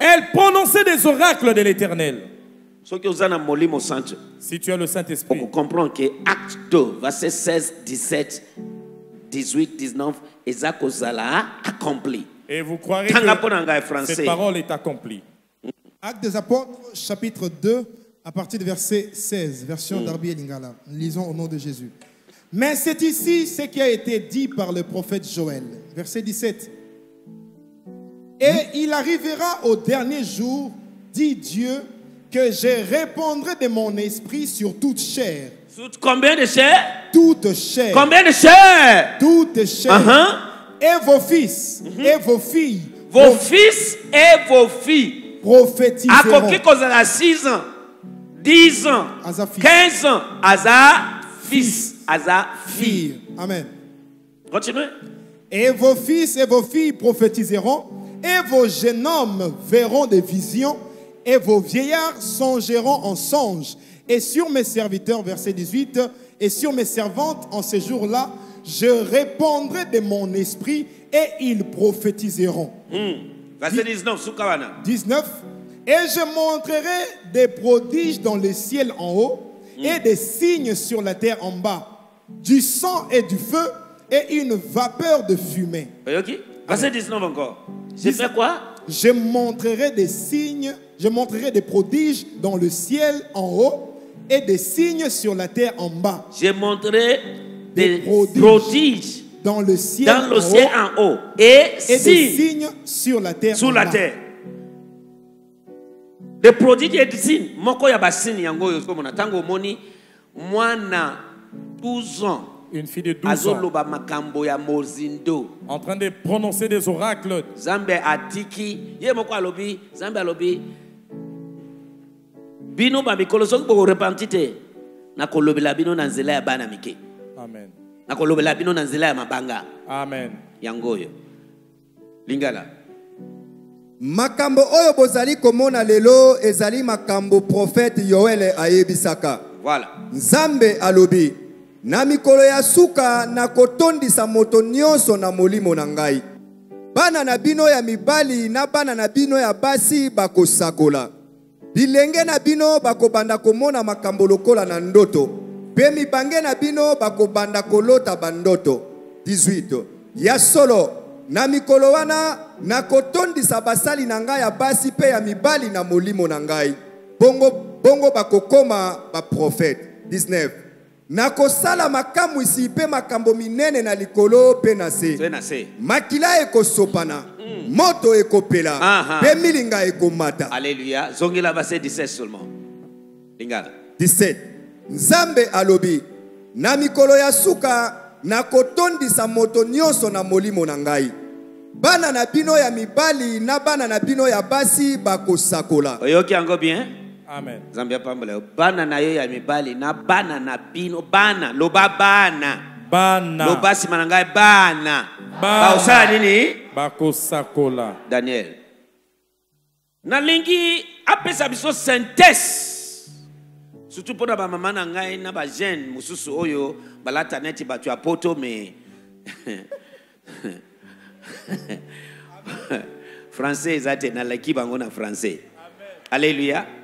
Elle prononçait des oracles de l'Éternel. Si tu as le Saint-Esprit, okokomprendre ke acte 2 verset 16 17 18 19 eza kozala accompli et vous croirez que cette parole est accomplie. Actes des apôtres, chapitre 2, à partir du verset 16, version d'Arbi et Lingala. Lisons au nom de Jésus. Mais c'est ici ce qui a été dit par le prophète Joël. Verset 17. Et il arrivera au dernier jour, dit Dieu, que je répondrai de mon esprit sur toute chair. Sur combien de chairs Toute chair. combien de chairs Toute chair. Uh-huh. Et vos fils et vos filles vos fils et vos filles prophétiseront. akoki kozala 6 ans 10 ans Aza fils. 15 ans aza fils aza fille. Amen. continue Et vos fils et vos filles prophétiseront, et vos jeunes hommes verront des visions, et vos vieillards songeront en songes. Et sur mes serviteurs, verset 18, et sur mes servantes en ces jours-là, je répandrai de mon esprit, et ils prophétiseront. verset 19 suka wana 19. Et je montrerai des prodiges dans le ciel en haut et des signes sur la terre en bas, du sang et du feu et une vapeur de fumée. verset 19 encore j'ai fait quoi? Je montrerai des signes, je montrerai des prodiges dans le ciel en haut et des signes sur la terre en bas, je montrerai des Des prodiges. prodiges dans le ciel, dans le en ciel haut en haut. Et et des signes sur la terre sur en la bas. terre. De prodiges et de signes. Moko ya basini yango ntango omoni mwana 12 ans Une fille de 12 ans, en train de prononcer des oracles. nzambe atiki. Ye moko alobi alobi bino bamikolo soki bokorepenti te nakolobela bino na nzela ya bana mike. Nakolobela bino na nzela ya mabanga. Amen. yango oyo. Lingala. Makambo oyo bozali komona lelo ezali makambo profete yoele ayebisaka. Voilà. Nzambe alobi na mikolo ya suka nakotondisa moto nyonso na molimo na ngai. Bana na bino ya mibali na bana na bino ya basi bakosakola bilenge na bino bakobanda komona makambo lokola na ndoto. Mpe mibange na bino bakobanda kolota bandoto 18 ya solo na mikolo wana nakotondisa basali na ngai ya basi mpe ya mibali na molimo na ngai. Bongo, bongo bakokoma baprofete 19 nakosala makamwisi mpe makambo minene na likolo mpe na se. Makila ekosopana moto ekopela mpe milinga ekomata. Alléluia. Zongela verset 17 seulement. Lingala 17 nzambe alobi na mikolo ya suka nakotondisa moto nyonso na molimo na ngai. Bana na bino ya mibali na bana na bino ya basi bakosakola. Oyoki yango bien? Amen. Zambi apambola yo bana na yo ya mibali na bana na bino bana loba bana. Bana. loba nsima na ngai bana. Baosala nini? Bakosakola. daniel. Nalingi apesa biso synthèse surtout mpo na bamama na ngai na bagene mosusu oyo balata neti bato ya poto me. Français eza te nalaki bango na français. Alleluya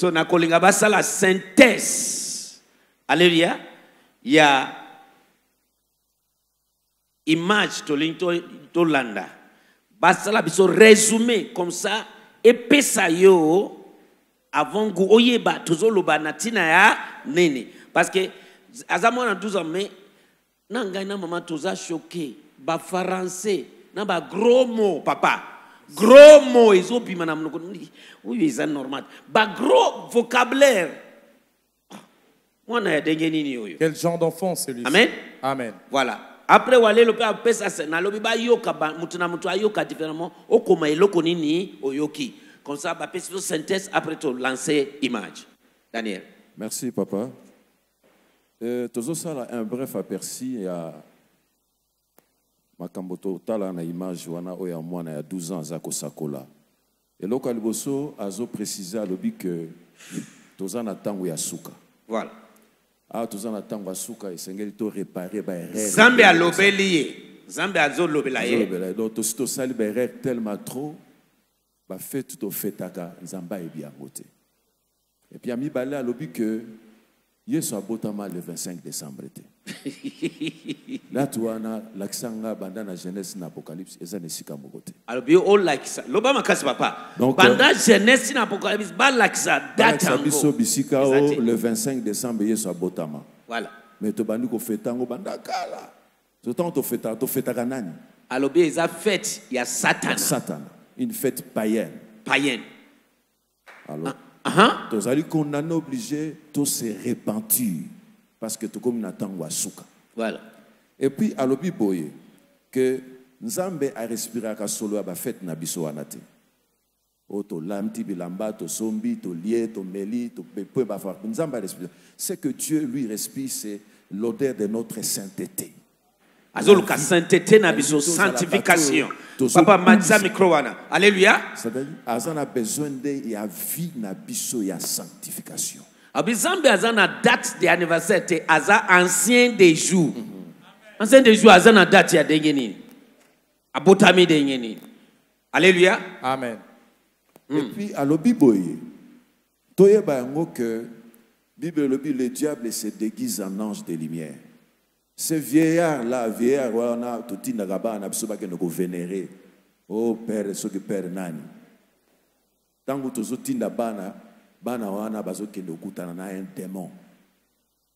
so nakolinga basala synthèse. Alleluya ya image tolingi to- tolanda. Basala biso résumé comme ça epesa yo avant ngu oyeba. Tozoloba na ntina ya nini. Parce que aza mwana 12 ans mais na ngai na mama toza choqué bafarancais na bagros mot papa gros mot ezobima na monoko oyo eza normal. Bagros vocabulaire. Mwana ya ndenge nini oyo Quel genre d'enfant celui-ci Amen. Amen. voilà. Après walelo mpe apesa se nalobi bayoka ba- moto na moto ayoka différemment. Okoma eloko nini oyoki. Comme ça bapesi biso synthèse après tolancer image. Daniel. Merci, papa. Euh, tozosala un bref aperçu ya makambo totala na image wana oyo ya mwana ya 12 ans aza kosakola. Eloko ya liboso azoprécise alobi ke toza na ntango ya suka. Voilà. Awa toza na ntango ya suka esengeli torepare baerreur nzambe alobeli ye. Nzambe azolobela ye. Donc tosi tosali baerreur tellement trop bafete tofetaka nzambe ayebi yango te. Epuis ya mibale alobi ke yesu abotama le 25 décembre te lati wana lakisa nga banda na jeunesse na apocalypse eza na esika moko te. Alobi olakisa loba makasi papa. Banda jeunesse na apocalypse balakisa date balakisa biso yango bisika o le 25 décembre yesu abotama. Voilà. Me tobandi kofeta yango banda kala so ntango tofetaka tofetaka nani alobi eza fete ya satana. Satana. Une fête païenne. Païenne. Alors Aha. Tozali condamné obligé to se repentir parce que tokomi na ntango ya suka voilà. Et puis alobi boye que nzambe arespiraka solo ya bafete na biso wana te. Oyo tolamti bilamba tosombi tolie tomeli topepe bafa nzambe arespire ce que dieu lui respire c'est l'odeur de notre sainteté azoluka sainteté na biso sanctification. papa matisa micro wana. Alleluya aza na besoin nde ya vie na biso ya sanctification. Abi zambe aza na date de anniversaire te aza ancien des jours ancien des jours aza na date ya ndenge nini? Abotami ndenge nini? Alleluya Amen. Et puis, alobi boye, toyeba yango que Bible elobi le diable se déguise en ange de lumière. Ce vieillard-là, vieillard, on a tout dit, on a qui nous vénérer. Oh Père, ce que Père Nani. Tant que tous tinda bana, bana wana bazo kendo kutana na un démon.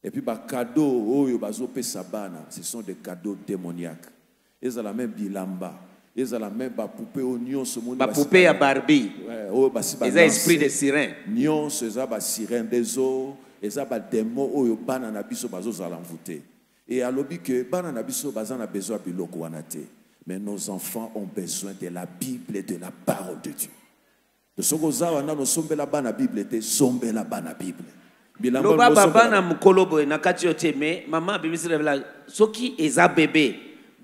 Et puis bah cadeau, oh yo bazo pesa bana, ce sont des cadeaux démoniaques. Ils ont la même bilamba. Ils ont la même ba poupée au nion ce monde. Ba poupée à Barbie. Ouais, oh ba si ba. Ils ont esprit de sirène. Nion, c'est ça ba sirène des eaux, ils ont ba démon oh yo bana na biso bazo zalamvuter. E alobi ke bana na biso baza na besoin biloko wana te. Mais nos enfants ont besoin de la bible et de la parole de dieu. To soki oza wana nosombela bana bible te sombela bana bible. Loba oyo baba na mokolo boye na kati yo te me mama abimisi revela soki eza bebe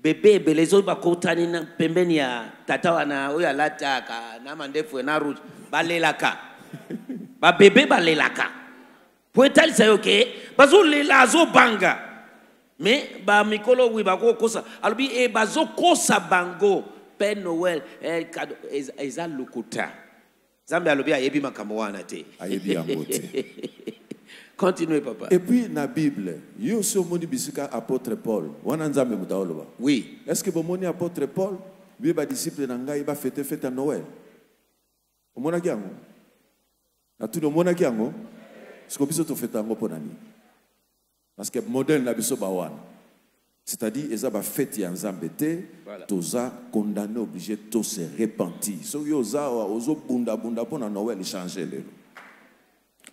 bebe ebele ezoyi bakotani pembeni ya tata wana oyo alataka na mandefu na rouge balelaka. Babebe balelaka. Po etalisa yo ke bazolela azobanga me bamikolo wi bakokosa alobi e bazokosa bango. Père noel eh, kado eza- eza lokuta nzambe alobi ayebi makambo wana te. Ayebi yango te. Continue papa. Et puis na bible yo osi omoni bisika apôtre paul. Wana nzambe moto aoloba oui. Est ce que bomoni apôtre paul bie badisciple na ngai bafete fete ya noel omonaki yango? Natuni omonaki yango? Siko biso tofeta yango mpo na nini parce que modele na biso bawana c'est-à-dire eza bafete ya nzambe te toza condamné obligé to se repentir. Soki oza awa ozobundabunda mpo na noel change lelo.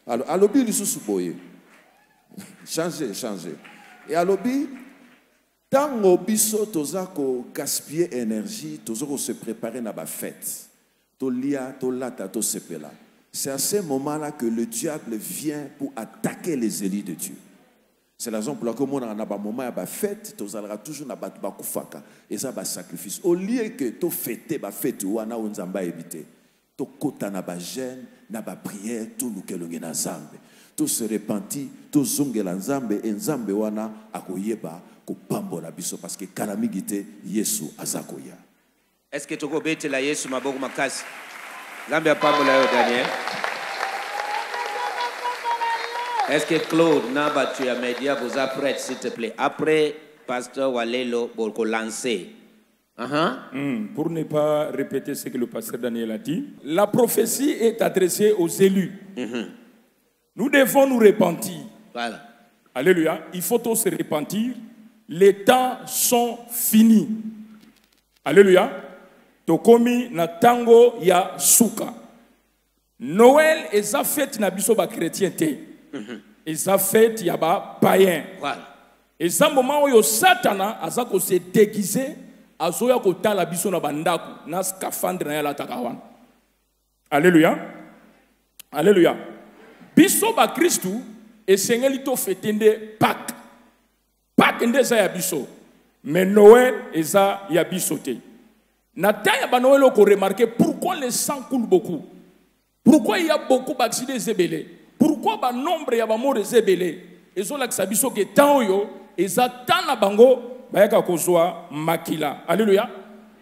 Alors, alobi lisusu boye. Change change e alobi ntango biso toza kogaspille énergie toza kose préparer na bafete tolia tolata tosepela. C'est à ce moment-là que le diable vient pour attaquer les élits de Dieu c'est la raison pour laquelle omonaka na bamoment ya bafete tozalaka toujours na bato bakufaka. Eza basacrifice au lieu que tofete bafete wana oyo nzambe ayebi te tokɔta na bagene na bapriere toluka elongi na nzambe. Tose repenti tozongela nzambe e nzambe wana akoyeba kopambola biso parce que kala mingi te yesu aza koya. Est ce que tokobetela yesu maboko makasi daniel est ce que claude na bato ya média boza prête s'il te plaît? Après pasteur walelo bokolancer uh-huh. Hmm, Pour ne pas répéter ce que le pasteur Daniel a dit, la prophétie est adressée aux élus. Nous devons nous repentir. voilà Alléluia. Il faut tous se repentir. Les temps sont finis. Alléluia. Tokomi na tango ya suka. Noël eza fête na biso ba chrétien te. Eza fête ya ba païen. voilà. Eza moment oyo satana aza kose déguise azoya kotala biso na bandako na scaphandre na ye alataka wana alleluya alleluya biso bakristu esengeli tofete nde pake pake nde eza ya biso. Mais noel eza ya biso te. Na temps ya banoel okoremarke pourquoi le sang coule beaucoup. Pourquoi il y a beaucoup d'accidents ezebele pourquoi banombre ya bamort eza ebele ezolakisa biso ke temps oyo eza temps na bango bayaka kozwa makila. Alleluya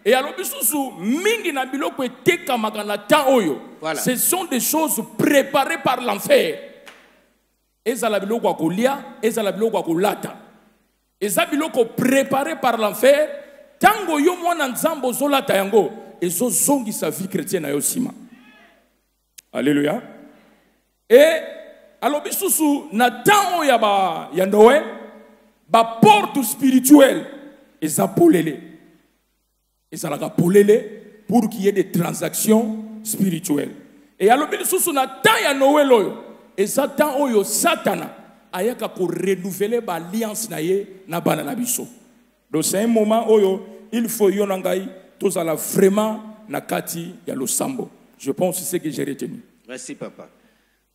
e alobi susu mingi na biloko etekamaka na temps oyo. Voilà. ce sont des choses préparées par l'enfer. Ezala biloko ya kolia ezala biloko ya kolata. Eza biloko préparé par l'enfer. Ntango yo mwana nzambe ozolata yango ezozongisa vie chrétienne na yo nsima alleluya e alobi susu na ntango ya, ba, ya noel baporte spirituelle eza polele. Ezalaka polele pour qu'il y ait des transactions spirituelles. E alobi lisusu na temps ya noel oyo eza temps oyo satana ayaka korenouveler baalliance na ye na bana na biso. Donc c'est un moment oyo il faut yo na ngai tozala vraiment na kati ya losambo. Je pense c'est ce que j'ai retenu. Merci, papa.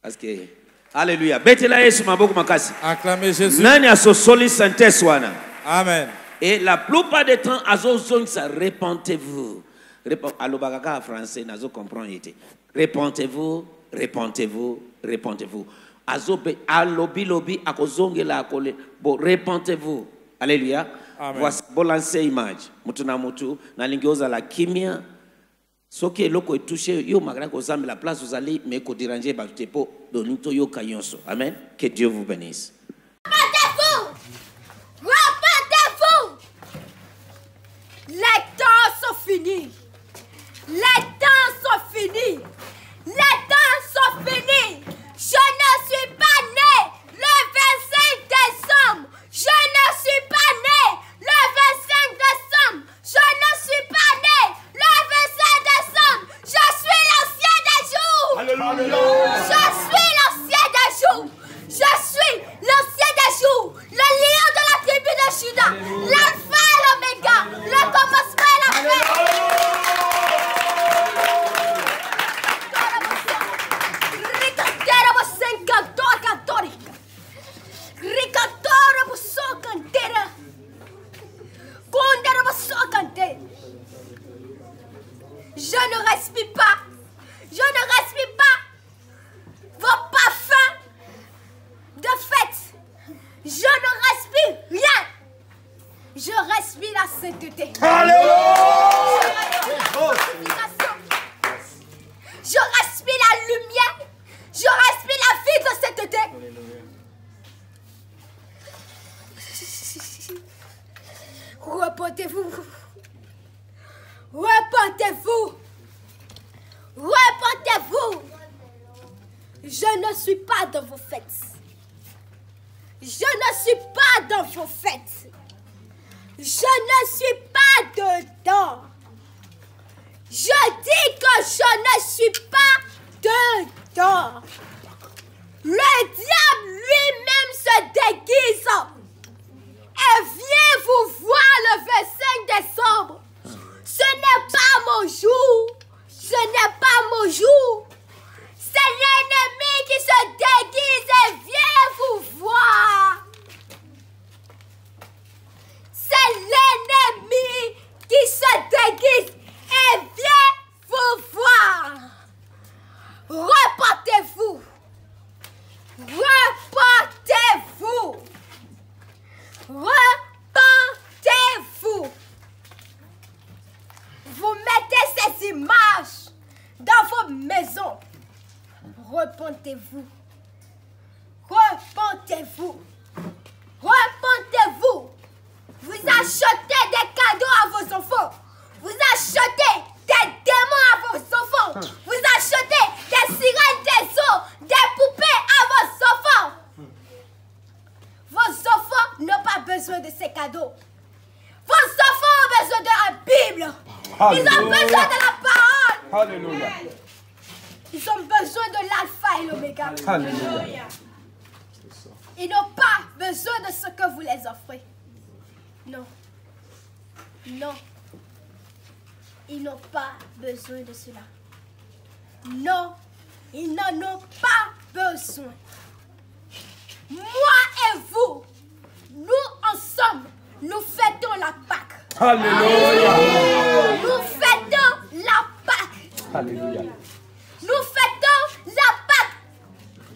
Parce que, Alléluia. Betela Yesu maboko makasi. Acclamez Jésus. Nani asosoli synthèse wana. Amen. Et la plupart des temps, azozongisa repentez-vous. Repent- alobaka kaka français nazo comprendre ete. Repentez-vous, repentez-vous, repentez-vous. Azobe alobi lobi akozongela akole. Bon, repentez-vous. Alléluia. Amen. Voici bolance image. Mutu na mutu nalingi ozala kimia. Soki eloko etouche yo makana kozambela place ozali me koderange bato te mpo dolingi toyoka nyonso amen que dieu vous bénisse Les temps sont finis. Les temps sont finis. Les temps sont finis. Je ne suis pas né le 25 décembre. Je ne suis pas né le 25 décembre. Je ne suis pas né le 25 décembre. Je suis l'ancien des Je suis l'ancien des jours. Je suis l'ancien des jours. Le lion de la tribu de Juda. L'alpha et l'oméga. Le commencement et la fin. Je ne respire pas. Je ne respire pas vos parfums de fête. Je ne respire rien. Je respire la sainteté. Je besoin de cela. Non. Ils n'en ont pas besoin. Moi et vous, nous ensemble, nous fêtons la Pâque. Alléluia. Nous fêtons la Pâque. Alléluia. Nous fêtons la Pâque.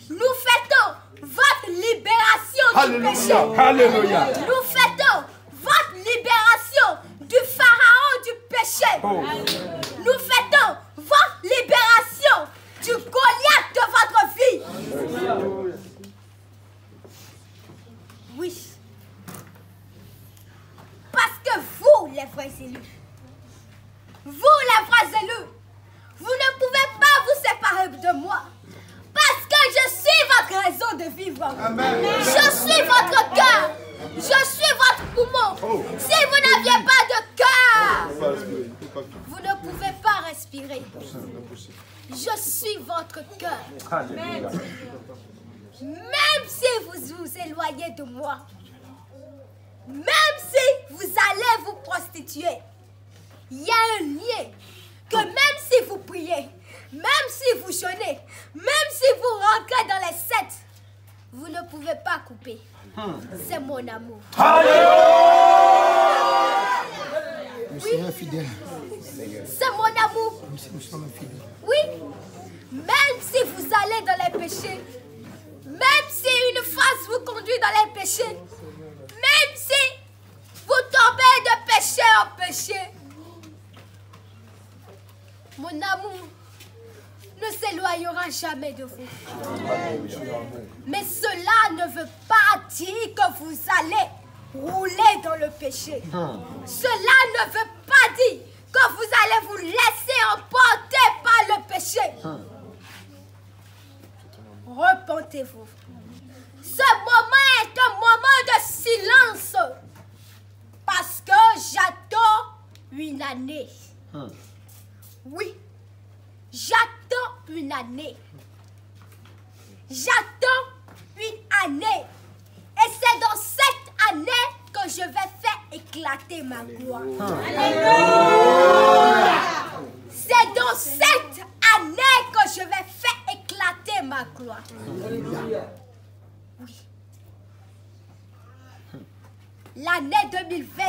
Nous fêtons votre libération du péché. Alléluia. Nous fêtons votre libération du pharaon du péché. Nous fêtons votre libération du Goliath de votre vie. Oui. Parce que vous, les vrais élus, vous, les vrais élus, vous ne pouvez pas vous séparer de moi. Parce que je suis votre raison de vivre. Je suis votre cœur. Je suis votre poumon. Si vous n'aviez pas de cœur, vous ne pouvez pas respirer. Je suis votre cœur. Même si vous vous éloignez de moi, même si vous allez vous prostituer, il y a un lien que même si vous priez, même si vous jeûnez, même si vous rentrez dans les sept, vous ne pouvez pas couper. C'est mon amour. Oui, fidèle. c'est mon amour. Nous sommes fidèles. Oui, même si vous allez dans les péchés, même si une face vous conduit dans les péchés, même si vous tombez de péché en péché, mon amour ne s'éloignera jamais de vous. Mais cela ne veut pas dire que vous allez rouler dans le péché. Cela ne veut pas dire que vous allez vous laisser emporter par le péché. Repentez-vous. Ce moment est un moment de silence. Parce que j'attends une année. Oui, j'attends une année. J'attends une année. Et c'est dans cette année que je vais faire éclater ma gloire. C'est dans cette année que je vais faire éclater ma gloire. Oui. L'année 2020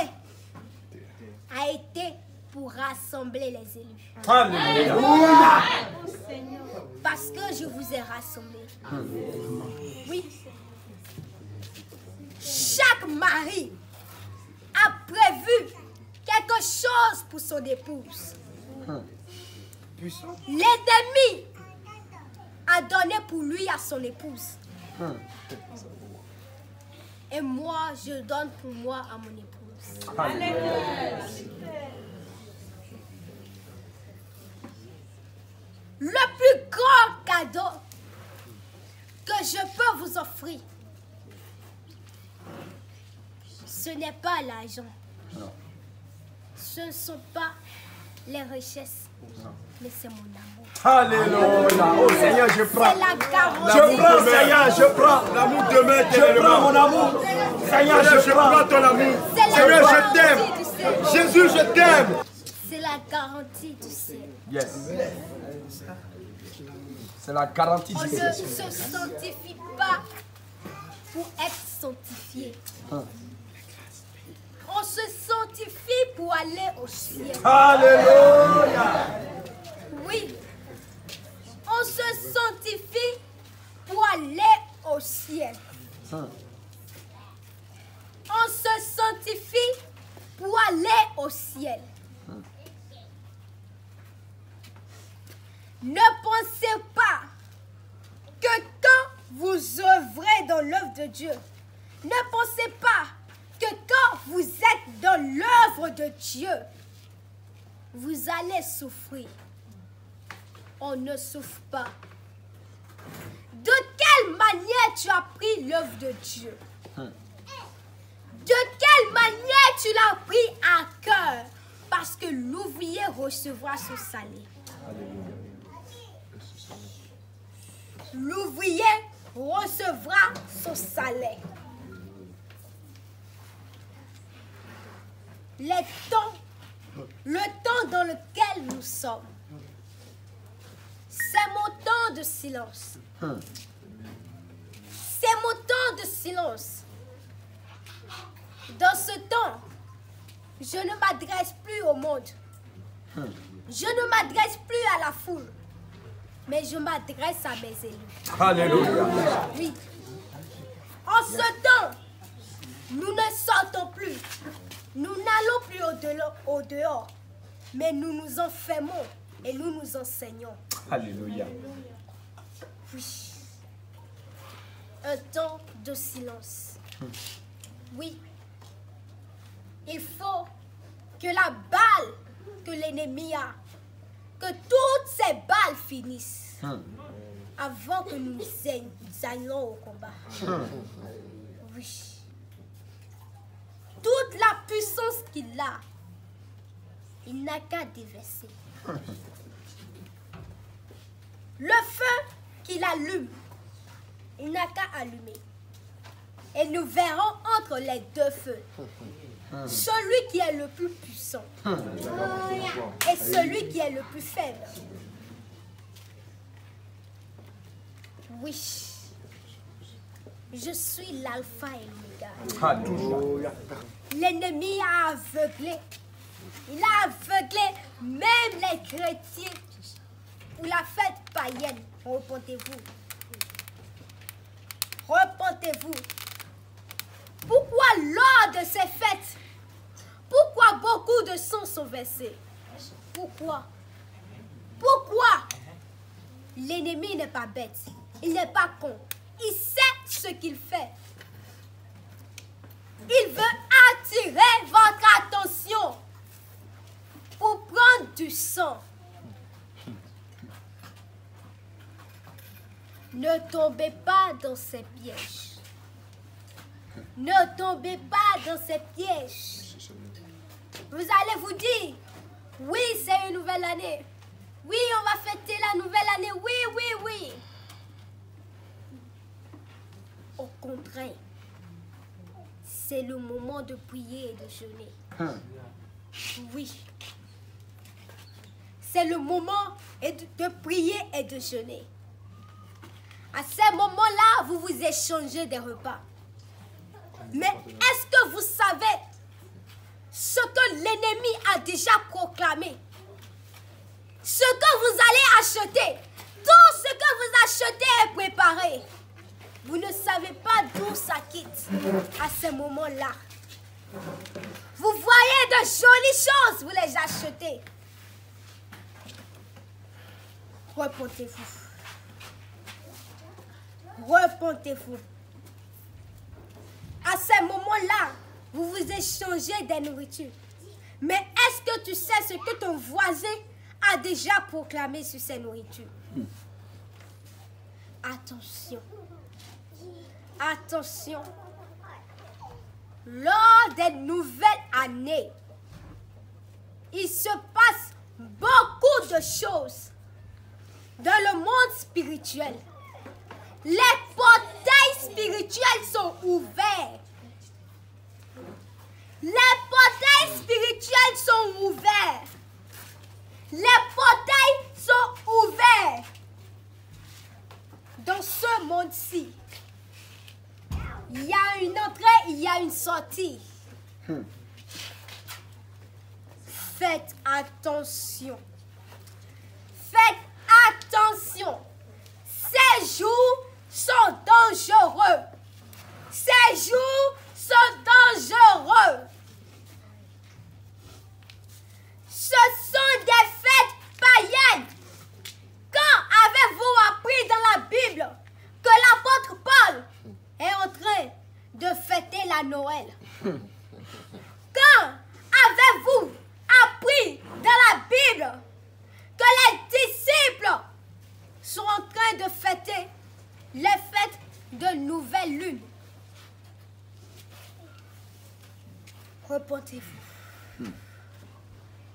a été pour rassembler les élus. Parce que je vous ai rassemblés. Oui. Chaque mari a prévu quelque chose pour son épouse. L'ennemi a donné pour lui à son épouse. Et moi, je donne pour moi à mon épouse. Le plus grand cadeau que je peux vous offrir, ce n'est pas l'argent. Ce ne sont pas les richesses, mais c'est mon amour. Alléluia. Oh Seigneur, je prends. C'est la garantie. Je prends, Seigneur, je prends. L'amour demeure Je prends mon amour. Seigneur, je prends ton amour. C'est la Seigneur, je garantie t'aime. du ciel. Jésus, je t'aime. C'est la garantie du ciel. Yes. C'est la garantie On ne se sanctifie pas pour être sanctifié. On se sanctifie pour aller au ciel. Alléluia. Oui. On se sanctifie pour aller au ciel. On se sanctifie pour aller au ciel. Ne pensez pas que quand vous œuvrez dans l'œuvre de Dieu, ne pensez pas que quand vous êtes dans l'œuvre de Dieu, vous allez souffrir. On ne souffre pas. De quelle manière tu as pris l'œuvre de Dieu? De quelle manière tu l'as pris à cœur? Parce que l'ouvrier recevra son salaire. L'ouvrier recevra son salaire. Les temps, le temps dans lequel nous sommes, c'est mon temps de silence. C'est mon temps de silence. Dans ce temps, je ne m'adresse plus au monde. Je ne m'adresse plus à la foule. Mais je m'adresse à mes élus. Alléluia. Oui. En ce temps, nous ne sortons plus. Nous n'allons plus au dehors, au dehors. Mais nous nous enfermons et nous nous enseignons. Alléluia. Oui. Un temps de silence. Oui. Il faut que la balle que l'ennemi a, que toutes ces balles finissent avant que nous allions au combat. Oui. Toute la puissance qu'il a, il n'a qu'à déverser. Le feu qu'il allume, il n'a qu'à allumer. et nous verrons entre les deux feux celui qui est le plus puissant et celui qui est le plus faible. Oui, je suis l'alpha et l'oméga. Ah, toujours. L'ennemi a aveuglé. Il a aveuglé même les chrétiens ou la fête païenne. Repentez-vous. Repentez-vous. Pourquoi lors de ces fêtes, pourquoi beaucoup de sang sont versés? Pourquoi? Pourquoi? L'ennemi n'est pas bête. Il n'est pas con. Il sait ce qu'il fait. Il veut attirer votre attention pour prendre du sang. Ne tombez pas dans ces pièges. Ne tombez pas dans ces pièges. Vous allez vous dire, oui, c'est une nouvelle année. Oui, on va fêter la nouvelle année. Oui, oui, oui. Au contraire, c'est le moment de prier et de jeûner. Oui. C'est le moment de prier et de jeûner. À ce moment-là, vous vous échangez des repas. Mais est-ce que vous savez ce que l'ennemi a déjà proclamé? Ce que vous allez acheter, tout ce que vous achetez est préparé. Vous ne savez pas d'où ça quitte à ce moment-là. Vous voyez de jolies choses, vous les achetez. Repentez-vous. Repentez-vous. À ce moment-là, vous vous échangez des nourritures. Mais est-ce que tu sais ce que ton voisin a déjà proclamé sur ces nourritures? Attention. Attention. Lors des nouvelles années, il se passe beaucoup de choses dans le monde spirituel. Les spirituels sont ouverts. Les portails spirituels sont ouverts. Les portails sont ouverts. Dans ce monde-ci, il y a une entrée, il y a une sortie. Faites attention. Faites attention. Ces jours sont dangereux. Ces jours sont dangereux. Ce sont des fêtes païennes. Quand avez-vous appris dans la Bible que l'apôtre Paul est en train de fêter la Noël? Quand avez-vous appris dans la Bible que les disciples sont en train de fêter les fêtes de nouvelle lune. Repentez-vous.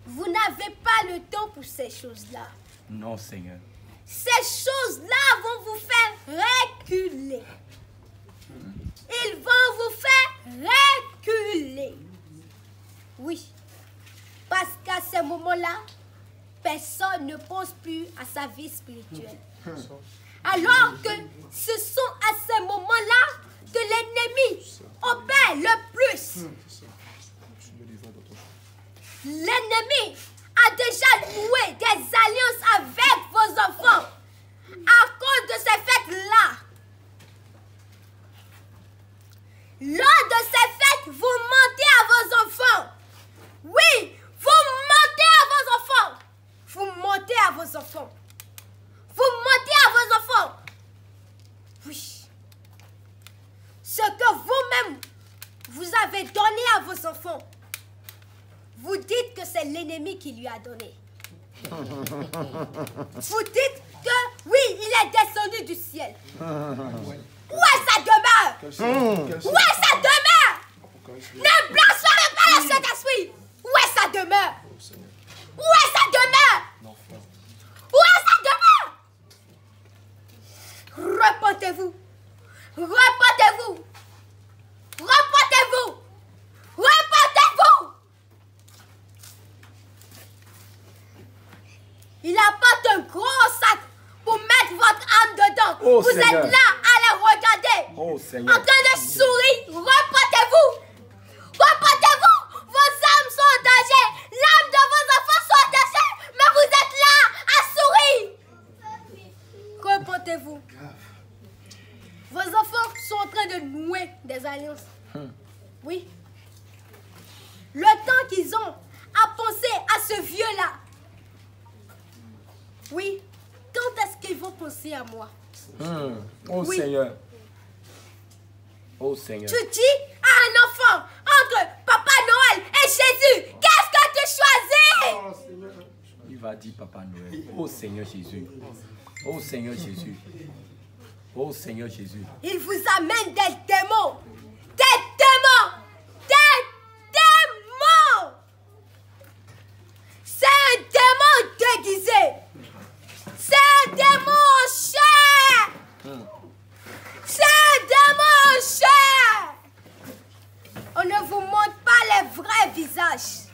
Vous n'avez pas le temps pour ces choses-là. Non, Seigneur. Ces choses-là vont vous faire reculer. Ils vont vous faire reculer. Oui. Parce qu'à ce moment-là, personne ne pense plus à sa vie spirituelle. Alors que ce sont à ce moment-là que l'ennemi opère le plus. L'ennemi a déjà noué des alliances avec vos enfants à cause de ces fêtes-là. Lors de ces fêtes, vous mentez à vos enfants. Oui, vous mentez à vos enfants. Vous mentez à vos enfants. Vous mentez à vos enfants. Oui. Ce que vous-même, vous avez donné à vos enfants, vous dites que c'est l'ennemi qui lui a donné. Vous dites que oui, il est descendu du ciel. Où est sa demeure? Où est sa demeure? Ne blasphèmez pas le Saint-Esprit. Où est sa demeure? Où est sa demeure Où est sa demeure Repentez-vous. Repentez-vous. Oh, vous Seigneur. êtes là à les regarder. Oh En Seigneur. train de sourire. Reportez-vous. Reportez-vous. Vos âmes sont en danger. L'âme de vos enfants sont en danger. Mais vous êtes là à sourire. Reportez-vous. Vos enfants sont en train de nouer des alliances. Oui. Le temps qu'ils ont à penser à ce vieux-là. Oui. Quand est-ce qu'ils vont penser à moi Hmm. Oh Oui. Seigneur. Oh Seigneur. Tu dis à un enfant entre Papa Noël et Jésus, qu'est-ce que tu choisis Il va dire Papa Noël. Oh Seigneur Jésus. Oh Seigneur Jésus. Oh Seigneur Jésus. Il vous amène des démons. Des démons. Des démons. C'est un démon déguisé. C'est un démon en chair. C'est un démon en chair. On ne vous montre pas les vrais visages.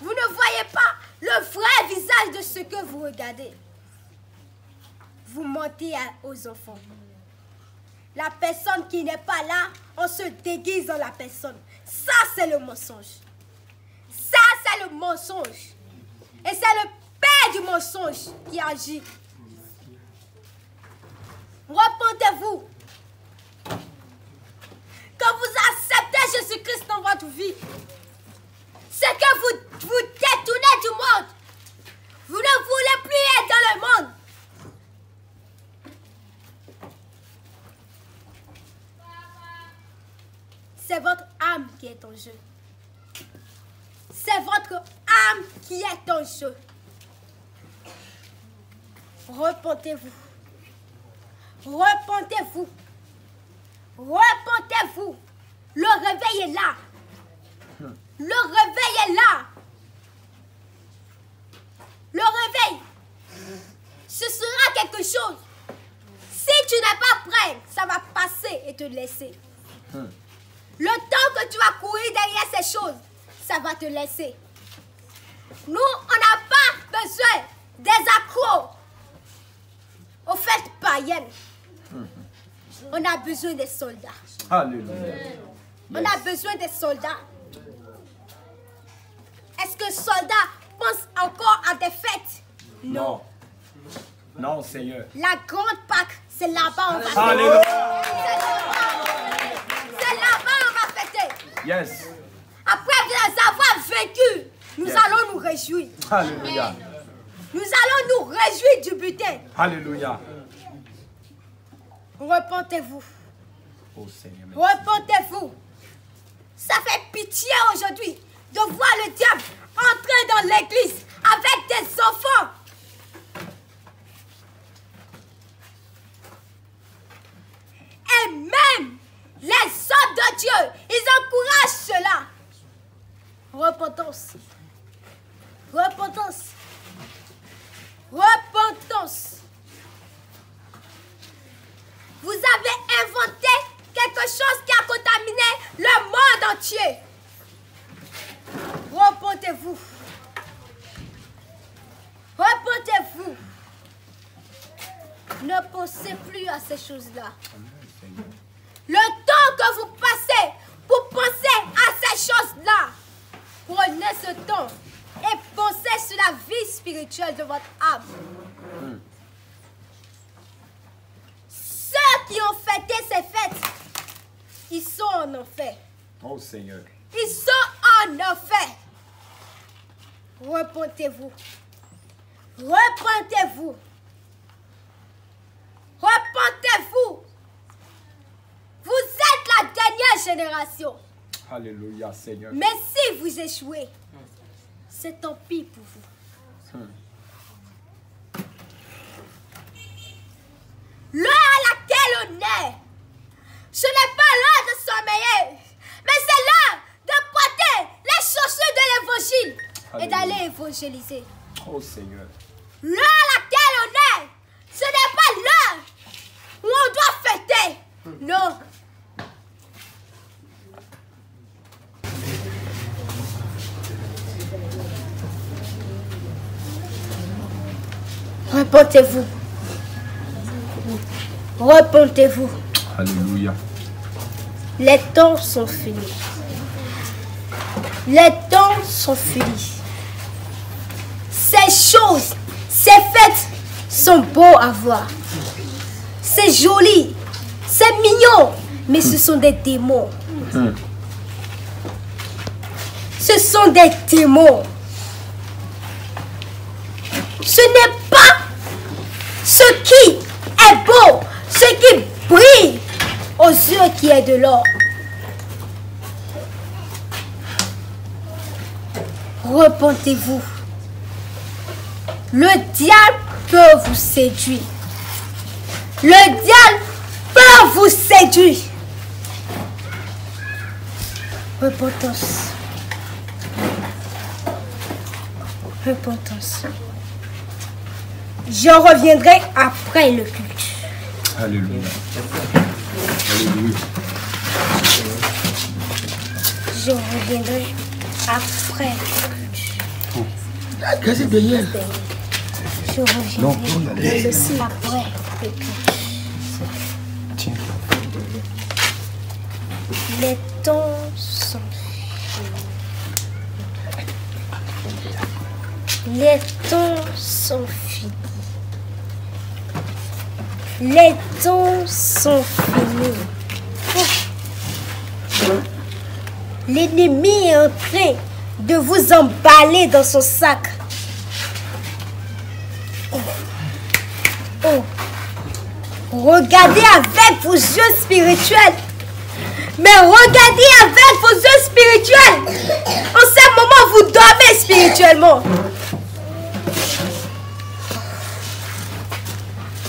Vous ne voyez pas le vrai visage de ce que vous regardez. Aux enfants. La personne qui n'est pas là, on se déguise dans la personne. Ça, c'est le mensonge. Ça, c'est le mensonge. Et c'est le père du mensonge qui agit. Repentez-vous. Quand vous acceptez Jésus-Christ dans votre vie, c'est que vous vous détournez du monde. Vous ne voulez plus être dans le monde. C'est votre âme qui est en jeu. C'est votre âme qui est en jeu. Repentez-vous. Repentez-vous. Repentez-vous. Le réveil est là. Le réveil est là. Le réveil, ce sera quelque chose. Si tu n'es pas prêt, ça va passer et te laisser. Le temps que tu vas courir derrière ces choses, ça va te laisser. Nous, on n'a pas besoin des accros aux fêtes païennes. On a besoin des soldats. Alléluia. On a besoin des soldats. Est-ce que soldats pensent encore à des fêtes? Non. Non, Seigneur. La grande Pâque, c'est là-bas. Alléluia. C'est là-bas. C'est là-bas on va fêter. Yes. Après les avoir vaincus, nous Yes. allons nous réjouir. Alléluia. Nous allons nous réjouir du butin. Alléluia. Repentez-vous. Oh. Repentez-vous. Ça fait pitié aujourd'hui de voir le diable entrer dans l'église avec des enfants. Et même les hommes de Dieu, ils encouragent cela. Repentance. Repentance. Repentance. Vous avez inventé quelque chose qui a contaminé le monde entier. Repentez-vous. Repentez-vous. Ne pensez plus à ces choses-là. Le temps que vous passez pour penser à ces choses-là, prenez ce temps et pensez sur la vie spirituelle de votre âme. Ceux qui ont fêté ces fêtes, ils sont en enfer. Oh Seigneur. Ils sont en enfer. Repentez-vous. Repentez-vous. Repentez-vous. Vous êtes la dernière génération. Alléluia, Seigneur. Mais si vous échouez, c'est tant pis pour vous. L'heure à laquelle on est, ce n'est pas l'heure de sommeiller, mais c'est l'heure de porter les chaussures de l'évangile et d'aller évangéliser. Oh Seigneur. L'heure à laquelle on est, ce n'est pas l'heure où on doit fêter. Non. Repentez-vous. Repentez-vous. Alléluia. Les temps sont finis. Les temps sont finis. Ces choses, ces fêtes sont beaux à voir. C'est joli, c'est mignon, mais ce sont des démons. Ce sont des démons. Ce n'est pas ce qui est beau, ce qui brille aux yeux qui est de l'or. Repentez-vous. Le diable peut vous séduire. Le diable peut vous séduire. Repentance. Repentance. Je reviendrai après le culte. Alléluia. Alléluia. Je reviendrai après le culte. Qu'est-ce que c'est Je Non, reviendrai après le culte. Les temps sont finis. Les temps sont finis. Les temps sont finis. L'ennemi est en train de vous emballer dans son sac. Oh. Oh. Regardez avec vos yeux spirituels. Mais regardez avec vos yeux spirituels. En ce moment, vous dormez spirituellement.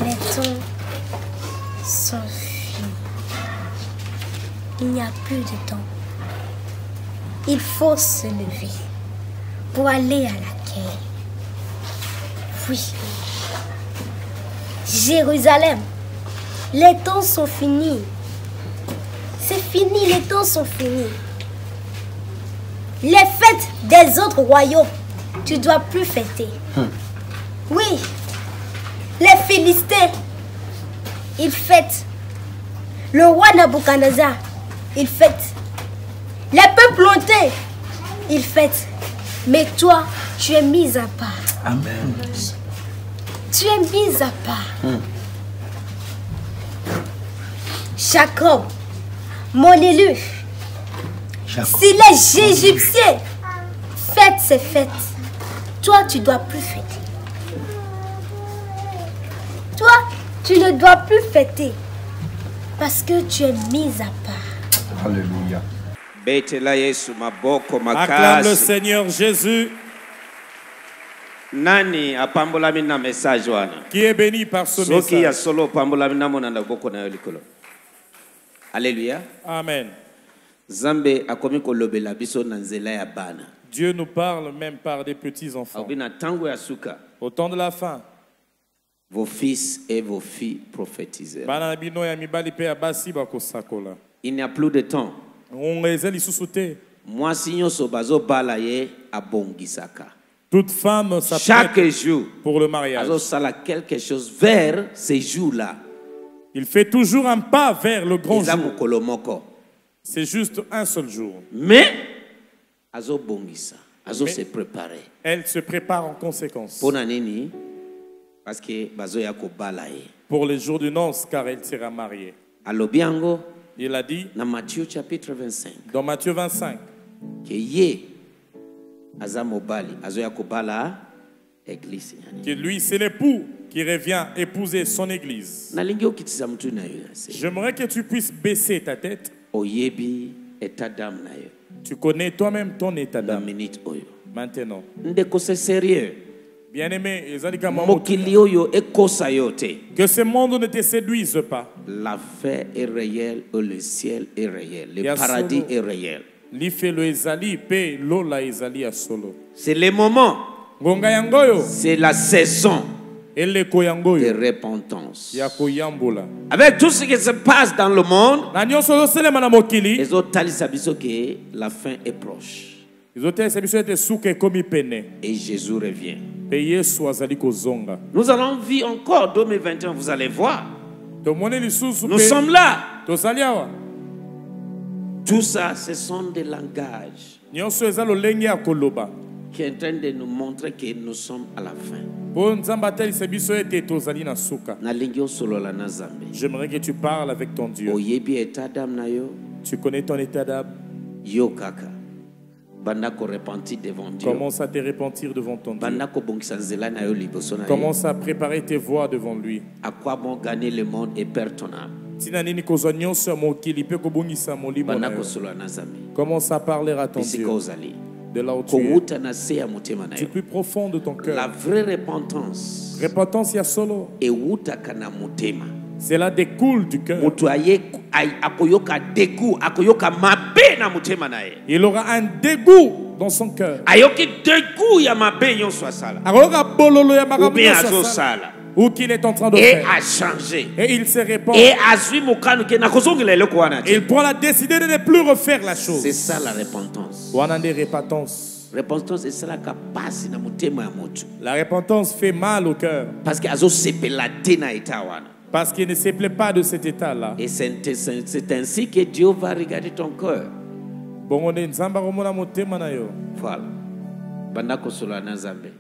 Les temps finis. Il n'y a plus de temps. Il faut se lever pour aller à la guerre. Oui. Jérusalem, les temps sont finis. C'est fini, les temps sont finis. Les fêtes des autres royaumes, tu dois plus fêter. Oui, les Philistins, ils fêtent. Le roi Nabucodonosor, il fête. Les peuples ils fêtent. Mais toi, tu es mis à part. Amen. Tu es mis à part. Jacob, mon élu, si les Égyptiens fêtent ces fêtes, toi, tu dois plus fêter. Toi, tu ne dois plus fêter parce que tu es mis à part. Alléluia. Acclame le Seigneur Jésus nani apambolami na message wana? Qui est béni par ce soki ya message? solo opambolami namona na loboko na yo likolo alleluya Amen. nzambe akomi kolobela biso na nzela ya bana. Dieu nous parle même par des ya suka. Au temps de la fin, vos fils et vos filles bakosakola. il n'y a plus de temps. Abongisaka. Toute femme chaque s'apprête jour. pour le mariage. Quelque chose vers ces jours-là il fait toujours un pas vers le grand eza jour. mokolo moko. C'est juste un seul jour. Mais azobongisa azose préparer elle se prépare en conséquence. Mpo na nini? Parce que bazoya kobala ye. Pour les jours du noces car elle sera mariée. Alobi yango? Il a dit na matthieu chapitre 25 dans Matthieu 25 ke ye aza mobali azoya kobala eglise. Que lui c'est l'époux qui revient épouser son église. J'aimerais que tu puisses baisser ta tête. Tu connais toi-même ton état d'âme. maintenant. Bien-aimé que ce monde ne te séduise pas. La fin est réelle et le ciel est réel le paradis est réel. C'est le moment. C'est la saison de repentance. avec tout ce qui se passe dans le monde biso ke la fin est proche. et jésus revient. Nous allons vivre encore 2021, vous allez voir. Nous sommes là. Tout ça, ce sont des langages qui est en train de nous montrer que nous sommes à la fin. j'aimerais que tu parles avec ton dieu. Tu connais ton état d'âme? Commence à te repentir devant ton dieu. Commence à préparer tes voies devant lui. À quoi bon gagner le monde et perdre ton âme? Commence à parler à ton dieu de là où tu es. Du plus profond de ton la cœur vraie repentance. Repentance ya solo. Ewutaka na motema. Cela découle du cœur. Il aura un dégoût dans son cœur. Ou bien ou qu'il est en train de et faire. a changé. Et il se répand. Et il prend la décider de ne plus refaire la chose. C'est ça la repentance. Repentance. Repentance esalaka pasi na motema ya motu la repentance fait mal au cœur. Parce que azosepela te na eta wana. Parce qu'il ne se plaît pas de cet état là et c'est ainsi que dieu va regarder ton cœur. Voilà.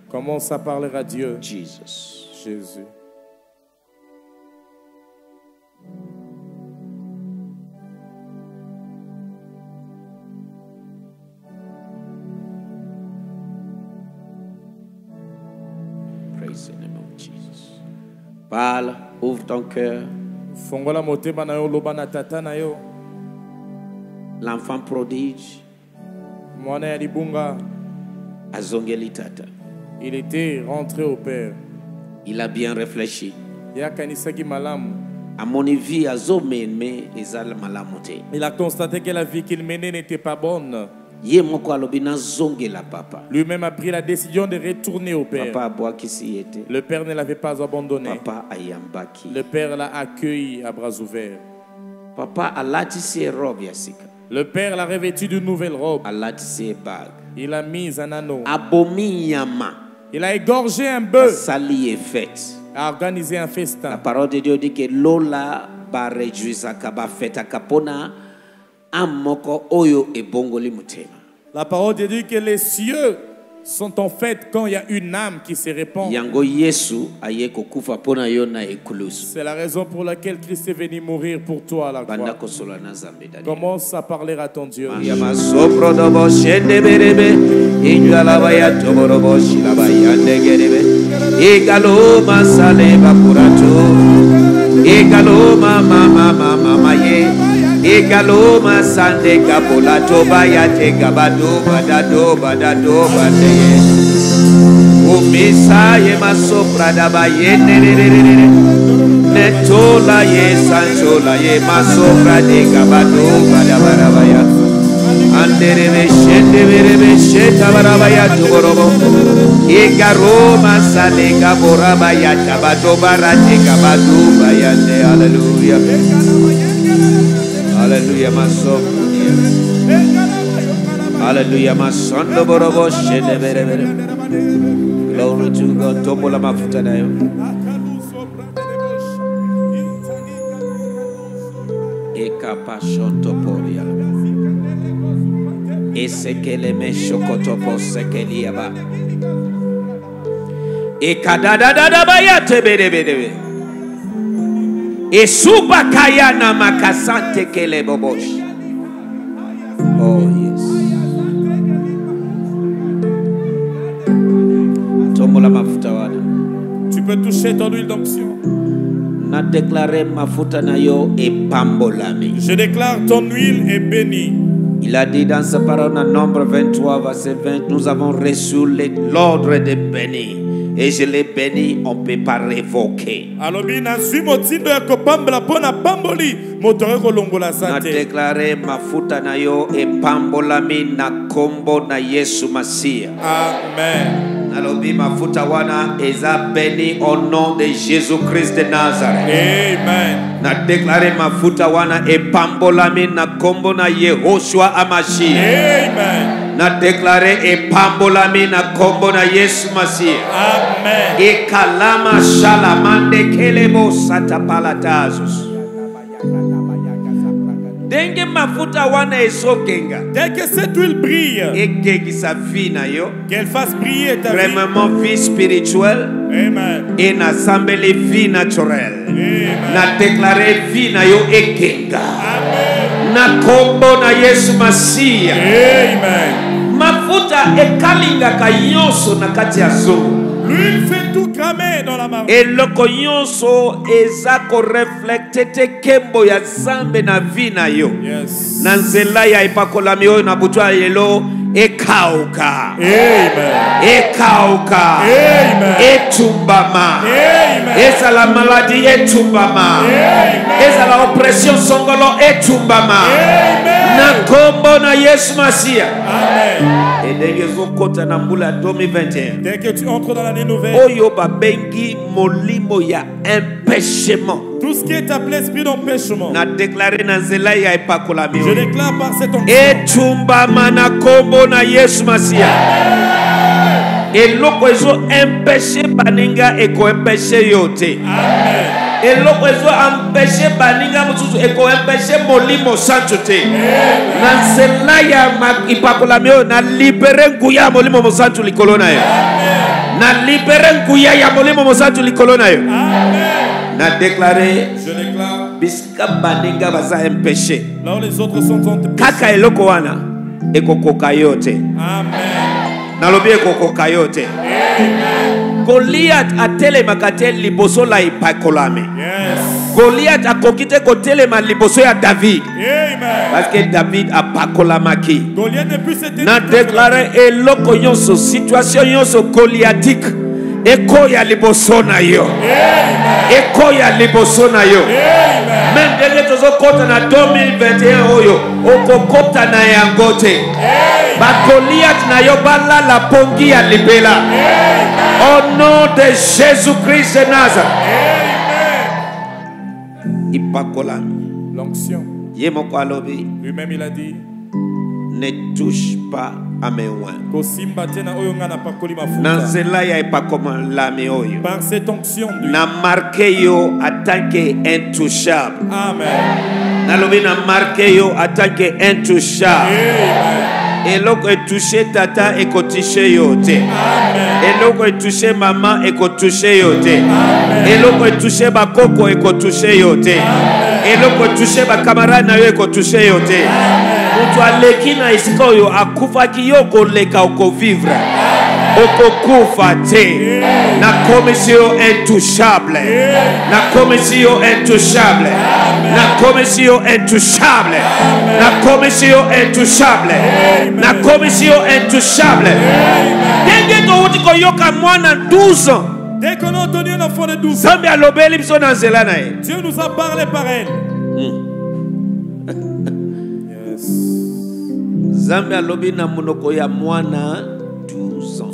Commence à parler à dieu? Jesus jésus. Praise the name of jesus. Parle ouvre ton cœur. Fongola motema na yo loba na tata na yo. L'enfant prodige. Mwana ya libunga. Azongeli tata. Il était rentré au père il a bien réfléchi. Eza malamu. Te il a constaté que la vie qu'il menait n'était pas bonne. Lui-même a pris la décision de retourner au père. Le père ne l'avait pas abandonné. Le père l'a accueilli à bras ouverts. Le père l'a revêtu d'une nouvelle robe il a mis un anneau il a égorgé un bœuf. Fete a organisé un la festin parole de dieu dit que lola barejuisaka bafetaka mpona ame moko oyo ebongoli motema. La parole de Dieu que les cieux sont en fait quand il y a une âme qui se répand. C'est la raison pour laquelle Christ est venu mourir pour toi à la croix. commence à parler à ton Dieu Egaloma sande kabola toba ya da da te gabado badado badado badeye. Umisa ye masopra da ba ye nerererere. Netola ye sanchola ye masopra de gabado badabara baya. Da Andere ve shende vere ve sheta barabaya tugorobo. Egaroma sande kabora baya tabado barate gabado bayande hallelujah. Hallelujah, my soul. Hallelujah, my son. Glory to God. Topola mafuta na yo. Eka passion toporia. Esekele me shokotopo sekeliaba. Eka da da da da ba ya tebere bere bere. Ekadadadadabayatebedebedebe esubakayana makasante keleboboshi oh yes. Tombola mafuta wana tu peux toucher ton huile d'onction na deklare mafuta na yo epambolami je déclare ton huile est bénie. Il a dit dans sa parole en nombre 23, verset 20, nous avons reçu l'ordre de bénir. Et je l'ai béni, on ne peut pas révoquer. na déclaré mafuta na yo epambolami na kombo na Yesu Masia. amen Nalobi mafuta wana eza béni au nom de Jésus-Christ de Nazareth. amen Na déclaré mafuta wana epambolami na kombo na Yehoshua Amashia. amen nadeklare epambolami na kombo na yesu masiya ekalama shalamande kelebo satapalatazus ndenge mafuta wana ezokenga Dès que cette huile brille, ekengisa vi na yo. Qu'elle fasse briller ta vie. vraiment vie spirituelle. Amen. e nasambeli vie naturelle Amen. nadeklare vi na yo ekenga Amen. Na kombo na yesu masiya Amen. mafuta ekalingaka nyonso na kati ya zongo L'huile fait tout cramer dans la marmite. eloko nyonso eza koreflekte te nkembo ya nzambe na vi na yo Yes. na nzela ya epakolami oyo na butu ya lelo ekauka. Amen. ekauka. Amen. etumbama. Amen. ezala maladi etumbama. Ezala opression songolo etumbama. Na nkombo na yesu masiya Amen. ndenge ezokɔta na mbula ya 2021 Dès que tu entres dans l'année nouvelle, oyo babengi molimo ya empêchement tout ce qui est appelé esprit d'empêchement, na deklare na nzela ya epakolami je déclare par cette onction, etumbama na nkombo na yesu masiya eloko ezoempeshe baninga ekoempeshe yo te Amen. eloko ezoempeshe baninga mosusu ekoempeshe molimo santu te na nzela ya epakolami oyo na libere nguya ya molimo mosantu likolo na yo. Na libere nguya ya molimo mosantu likolo na yo Na deklare Je déclare, bisika baninga baza empêchés. kaka eloko wana ekokoka yo te. Amen. nalobi ekokoka yo te. Goliat atelemaka te liboso la epakolami goliat akoki te kotelema liboso ya david. Amen. parce que david apakolamaki. Na deklare eloko nyonso situation nyonso goliatike ekoya liboso na yo. Amen. ekoya liboso na yo. Me ndenge tozokɔta na 2021 oyo okokɔta na yango te bagoliat na yo balala pongi ya libela. Au nom de jésus christ de nazareth. Ipakolami L'onction. ye moko alobi. Lui-même, il a dit, ne touche pas oins Kosimba tena oyo nga na pakoli na mafuta. nzela ya epakolami oyo Par cette onction d'huile. na marke yo atanke intouchable Amen. nalobi na marke yo atanke intouchable Amen. eloko etushe tata ekotushe yo te Amen. eloko etushe mama ekotushe yo te Amen. eloko etushe bakoko ekotushe yo te eloko etushe bakamarade na yo ekotushe yo te moto aleki na esika oyo akufaki yo koleka okovivre okokufa te. Nakomisi yo intouchable nakomisi yo intouchable nakomisi yo intouchable nakomisi yo intouchable nakomisi yo intouchable ndenge towuti koyoka mwana 12 ans Dès qu'on a entendu un enfant de 12 ans, Dieu nous a parlé par elle. Yes.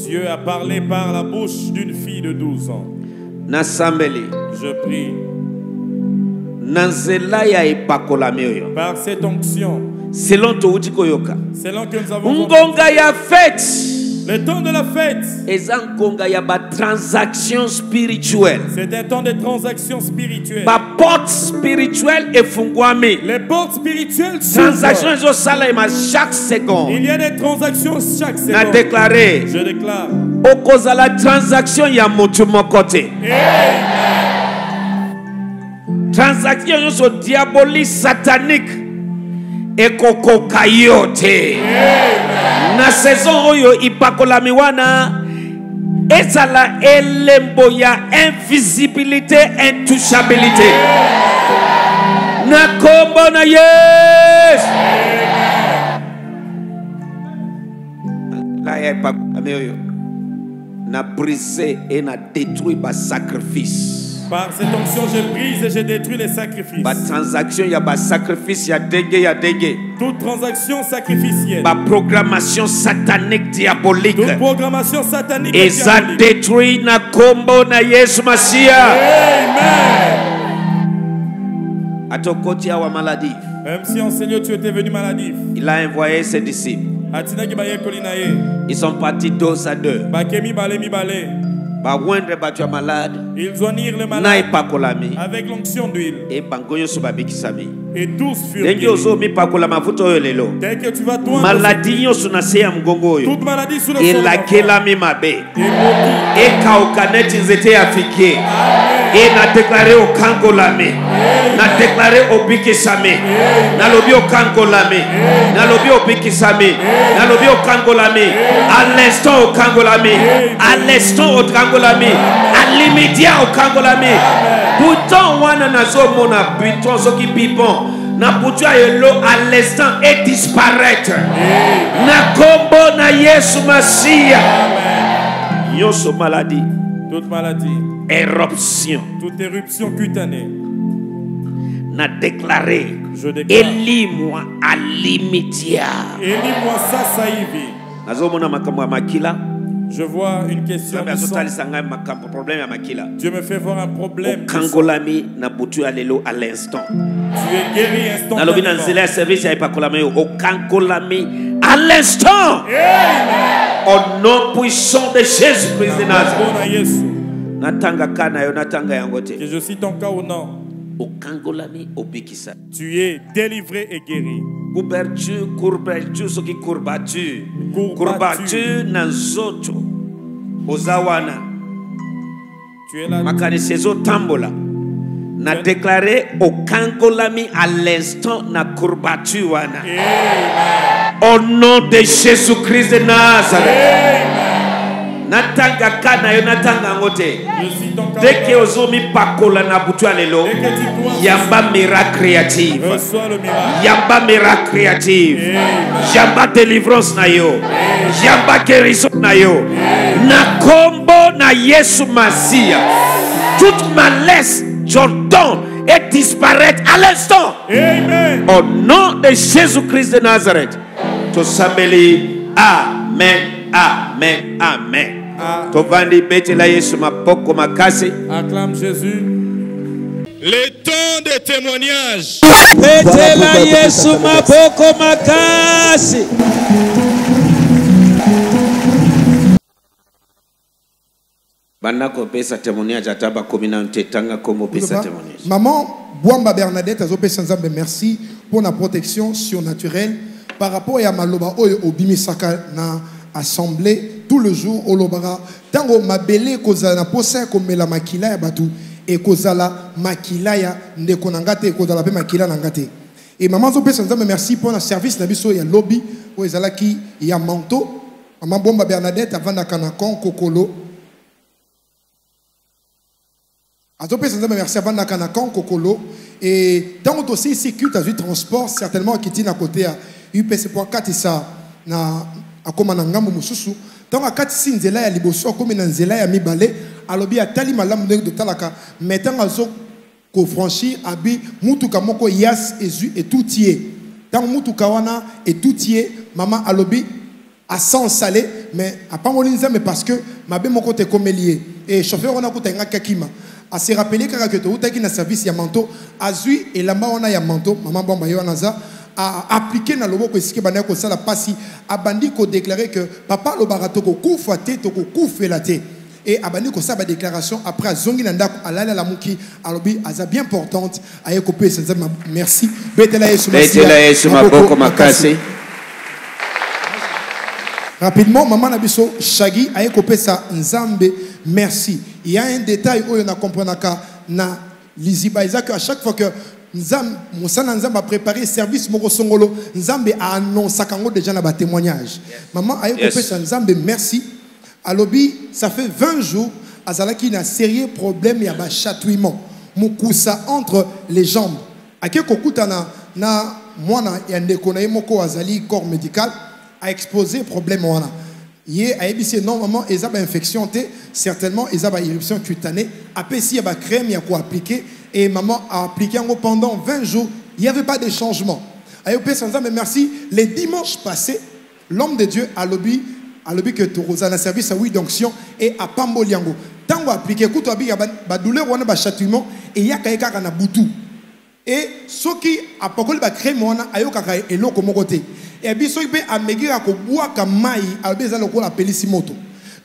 Dieu a parlé par la bouche d'une fille de 12 ans. Je prie. Par cette onction, selon que nous avons le temps de la fête, c'est un temps de transactions spirituelles. Baporte spirituelle efungwami Les portes spirituelles transaction ezosalema chaque seconde. Il y a des transactions chaque na seconde. deklare Je déclare. okozala transaction ya motu moko te transaction nyonso diaboli satanique ekokoka yo te na saison oyo ipakolami wana ezala elembo ya invisibilité intouchabilité. Na kombo na yesu la ya epakolami oyo na brise e na détruit basacrifice Par cette onction, je brise et je détruis les sacrifices. batransaction ya basacrifice ya ndenge ya ndenge Toute transaction sacrificielle. baprogrammation satanique diabolique Toute programmation satanique. et diabolique. détruit na kombo na yesu masiya Amen. atokoti awa maladie Même si en Seigneur tu étais venu maladif, il a envoyé ses disciples Ils sont partis dos à deux. Malade. Ils onirent le malade avec l'onction d'huile. Et tous furent ndenge ozomipakola mafuta oyo lelo maladi nyonso na se ya mongongo oyo elakelami mabe. Ekauka neti nzete ya fikie e nadeklare okangolami nadeklare obikisami. Nalobi okangolami nalobi obikisami. Nalobi okangolami à l'instant okangolami à l'instant okangolami l'immédiat okangolami buton wana nazomona buton soki bibon. Na butu ya yelo à l'instant et disparaître. Na kombo na yesu masiya nyonso maladi toute maladie. Éruption. Toute éruption cutanée. Na déclaré elimwa à l'immédiat. Elimwa sasa hivi nazomona makambo ya makila je vois une question Dieu me fait voir un problème à l'instant. Tu es guéri instantanément. À l'instant. Au nom puissant de jésus. Christ de nazareth que je cite ton cas ou non okangolami obikisa tu es délivré et guéri. Couverture courbature soki courbature. Courbature. courbature na nzoto oza wana tu es là makanisi ezotambola na deklare okangolami à l'instant na courbature wana. Au nom de jésus christ de nazareth ka na yo natanga yango te. Je cite ton cas deke ozomipakola na butu ya lelo yamba miracle. Créative yamba miracle créative yamba délivrance na yo. Yamba guérison na yo. Na kombo na yesu masiya toute malaise jordan et disparaître à l'instant. Au nom de jésus christ de nazareth tosambeli amen amen amen tovandi betela yesu mapoko makasi. Acclame Jésus. Le temps de témoignage. Betela yesu maboko makasi. Banda kopesa témoignage ata bakomi nano te tanga kombo opesa témoignage. Maman Bwamba Bernadette azopesa nzambe merci pour la protection surnaturelle par rapport à maloba oyo obimisaka na assemblée tout le jour olobaka tango mabele kozala na posa ya komela makila ya bato ekozala makila ya ndeko na nga te ekozala mpe makila na nga te e mama azopesa nzambe merci mpo na service na biso ya lobi oyo ezalaki ya manto. Mama Bwamba Bernadette avandaka na kon kokolo. Azopesa nzambe merci avandaka na kan kokolo. E ntango tosilisi culte azwi transport certainement akiti na kote ya upc mpo akatisa na akóma na ntango akatisi nzela ya liboso akómi na nzela ya mibale alobi atali malamu ndenge totalaka me abi mutuka moko yas ezwi ye ntango mutuka wana ye mama alobi asensale mais apangoli nzambe parce que mabe moko te ekomeli ye e chauffeur wana kuta engaki akima ase rappele kaka ke toutaki na service ya manto azwi elamba wana ya manto mama bwamba ye wana aza aplike na loboko esika bandaki kosala mpasi abandi kodeklare ke papa alobaka tokokufa te tokokufela te e abandi kosala badéclaration après azongi na ndako alali alamuki alobi aza bien importante aye kopesa nzambe merci. Betela yesu maboko makasi Rapidement, maman Nabiso Shagi a kopesa Nzambe merci. Il y a un détail où on a compris na Liziba Isaac à chaque fois que Nzambe Moussana Nzambe a préparé service moko songolo Nzambe a annoncé kango déjà na ba témoignage. Maman a Yes. kopesa Nzambe merci. Alobi ça fait 20 jours azalaki na sérieux problème ya ba chatouillement. Mukusa entre les jambes. Ake kokuta na na mwana ya ndeko na ye moko azali corps médical a exposé problème wana ye ayebisi ye normalement eza bainfection te certainement eza baéruption cutanée. Apesi ya bacrème ya koappliquer et maman a appliqué pendant 20 jours. Il n'y avait pas de changement. Ayopesa nzambe merci. Le dimanche passé l'homme de dieu alobi alobi ke tokozala na service oui d'onction et apamboli yango ntango appliqué kutu abika badouleur wana bachatouillement eyaka ye kaka na butu e soki apakoli bacreme wana ayokaka eloko moko te. Eyebi soki mpe amekika kobwaka mai alobi eza lokola apelisi moto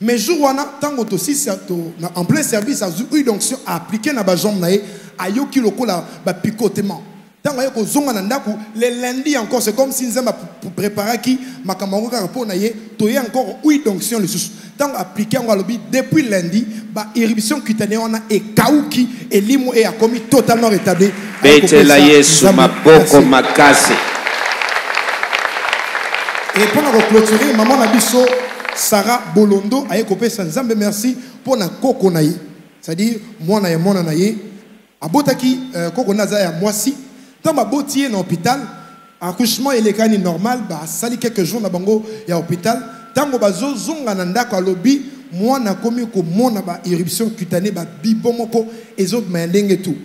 mais jour wana ntango tosisa to, na- en plein service azwi huile d'onction aapplike na bajambe na ye ayoki lokola bapicottement ntango aye kozonga na ndako le lundi encore c'est comme si nzambe apréparaki makambo yango kaka mpo na ye encore huile d'onction ntango aplike yango alobi depuis lundi baéruption cutanée wana ekauki elimo e akomi totalement rétabli betela yesu maboko makasi et mpo na koclôturer mama na biso sara bolondo aye kopesa nzambe merci mpo na koko na ye c'est-à-dire mwana ya mwana na ye abotaki euh, koko na aza ya mwasi ntango baboti ye na hôpital accouchement elekani normal basali quelques jours na bango ya hôpital ntango bazozonga na ndako alobi mwana akomi komona baéruption cutanée babibo moko ezobima ya tu.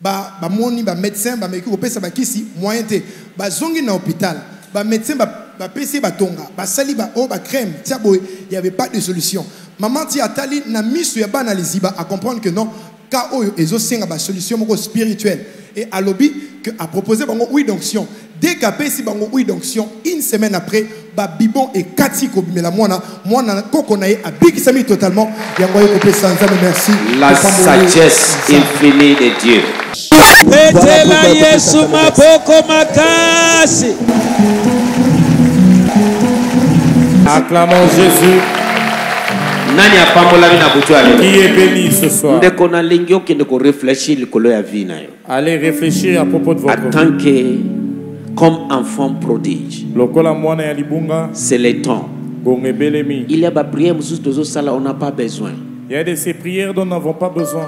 Ba- bamoni bamédecin bameki kopesa bakisi moyen te. Bazongi na hôpital bamédecin bapesi batonga basali ba- oyo bacrème tia boye y avait pas de solution. Mama ti atali na miso ya bana liziba acomprendre que non ka oyo ezosenga basolution moko spirituelle. Et alobi que apropose bango huile d'onction. Dès qu'apesi bango huile d'onction une semaine après babibon ekati kobimela mwana. Mwana koko na ye abikisami totalement. Yango aye kopesa nzambe merci. La sagesse infinie de dieu. Yesu maboko makasi. Acclamons Jésus qui est béni ce soir? ndeko nalingi okende koreflechir likolo ya vi na yo. Allez réfléchir à propos de votre vie. tant que comme enfant prodige. Lokola mwana ya libunga, c'est le temps. il y a baprière mosusu tozosala on n'a pas besoin Il y a de ces prières dont nous n'avons pas besoin.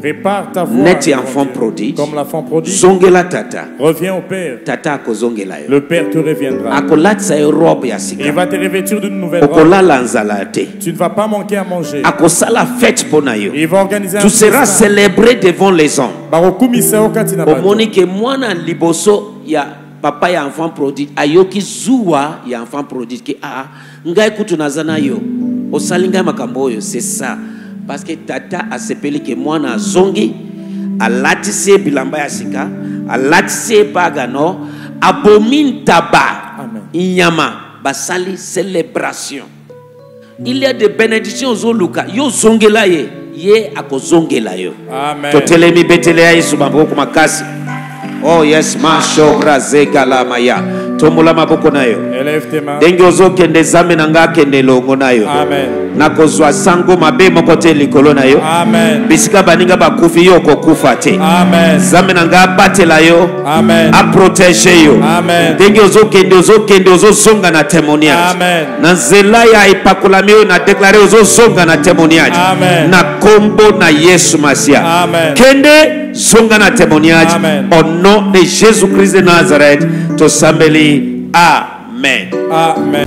Prépare ta voix. neti enfant prodige Comme l'enfant prodigue. zongela tata Reviens au Père. tata akozongela yo Le Père te reviendra. akolatisa yo robe ya Il sika va te revêtir d'une nouvelle robe. okolala nzala te Tu ne vas pas manquer à manger. akosala fete mpo na yo Il va organiser un tu seras célébré devant les hommes bakokumisa yo kati na bato omoni ke mwana liboso ya papa ya enfant prodige ayoki zuwa ya enfant prodige ke aa ngai kutu naza na yo osali ngai makambo oyo c'est ça. Parce que tata asepeli ke mwana azongi alatisi ye bilamba ya sika alatisi ye pagano abomi ntaba nyama basali célébration. Il y a des bénédictions ozoluka yo ozongela ye ye akozongela yo. Totelemi betele ya yesu maboko makasi. Oh yes mashobra zegalamaya tombola maboko na yo Élève tes mains. ndenge ozokende zambe na ngai akende elongo na yo Amen. Nakozwa sango mabe moko te likolo na yo. Bisika baninga bakufi yo okokufa te. Amen. zambe na ngai abatela yo. Aprotege yo. Amen. ndenge ozokende ozokende ozozonga na témoignage. Amen. na nzela ya epakolami oyo na deklare ozozonga na témoignage. Amen. na kombo na yesu masia. Amen. kende zonga na témoignage. Au nom de jésus christ de nazareth tosambeli. Amen. Amen.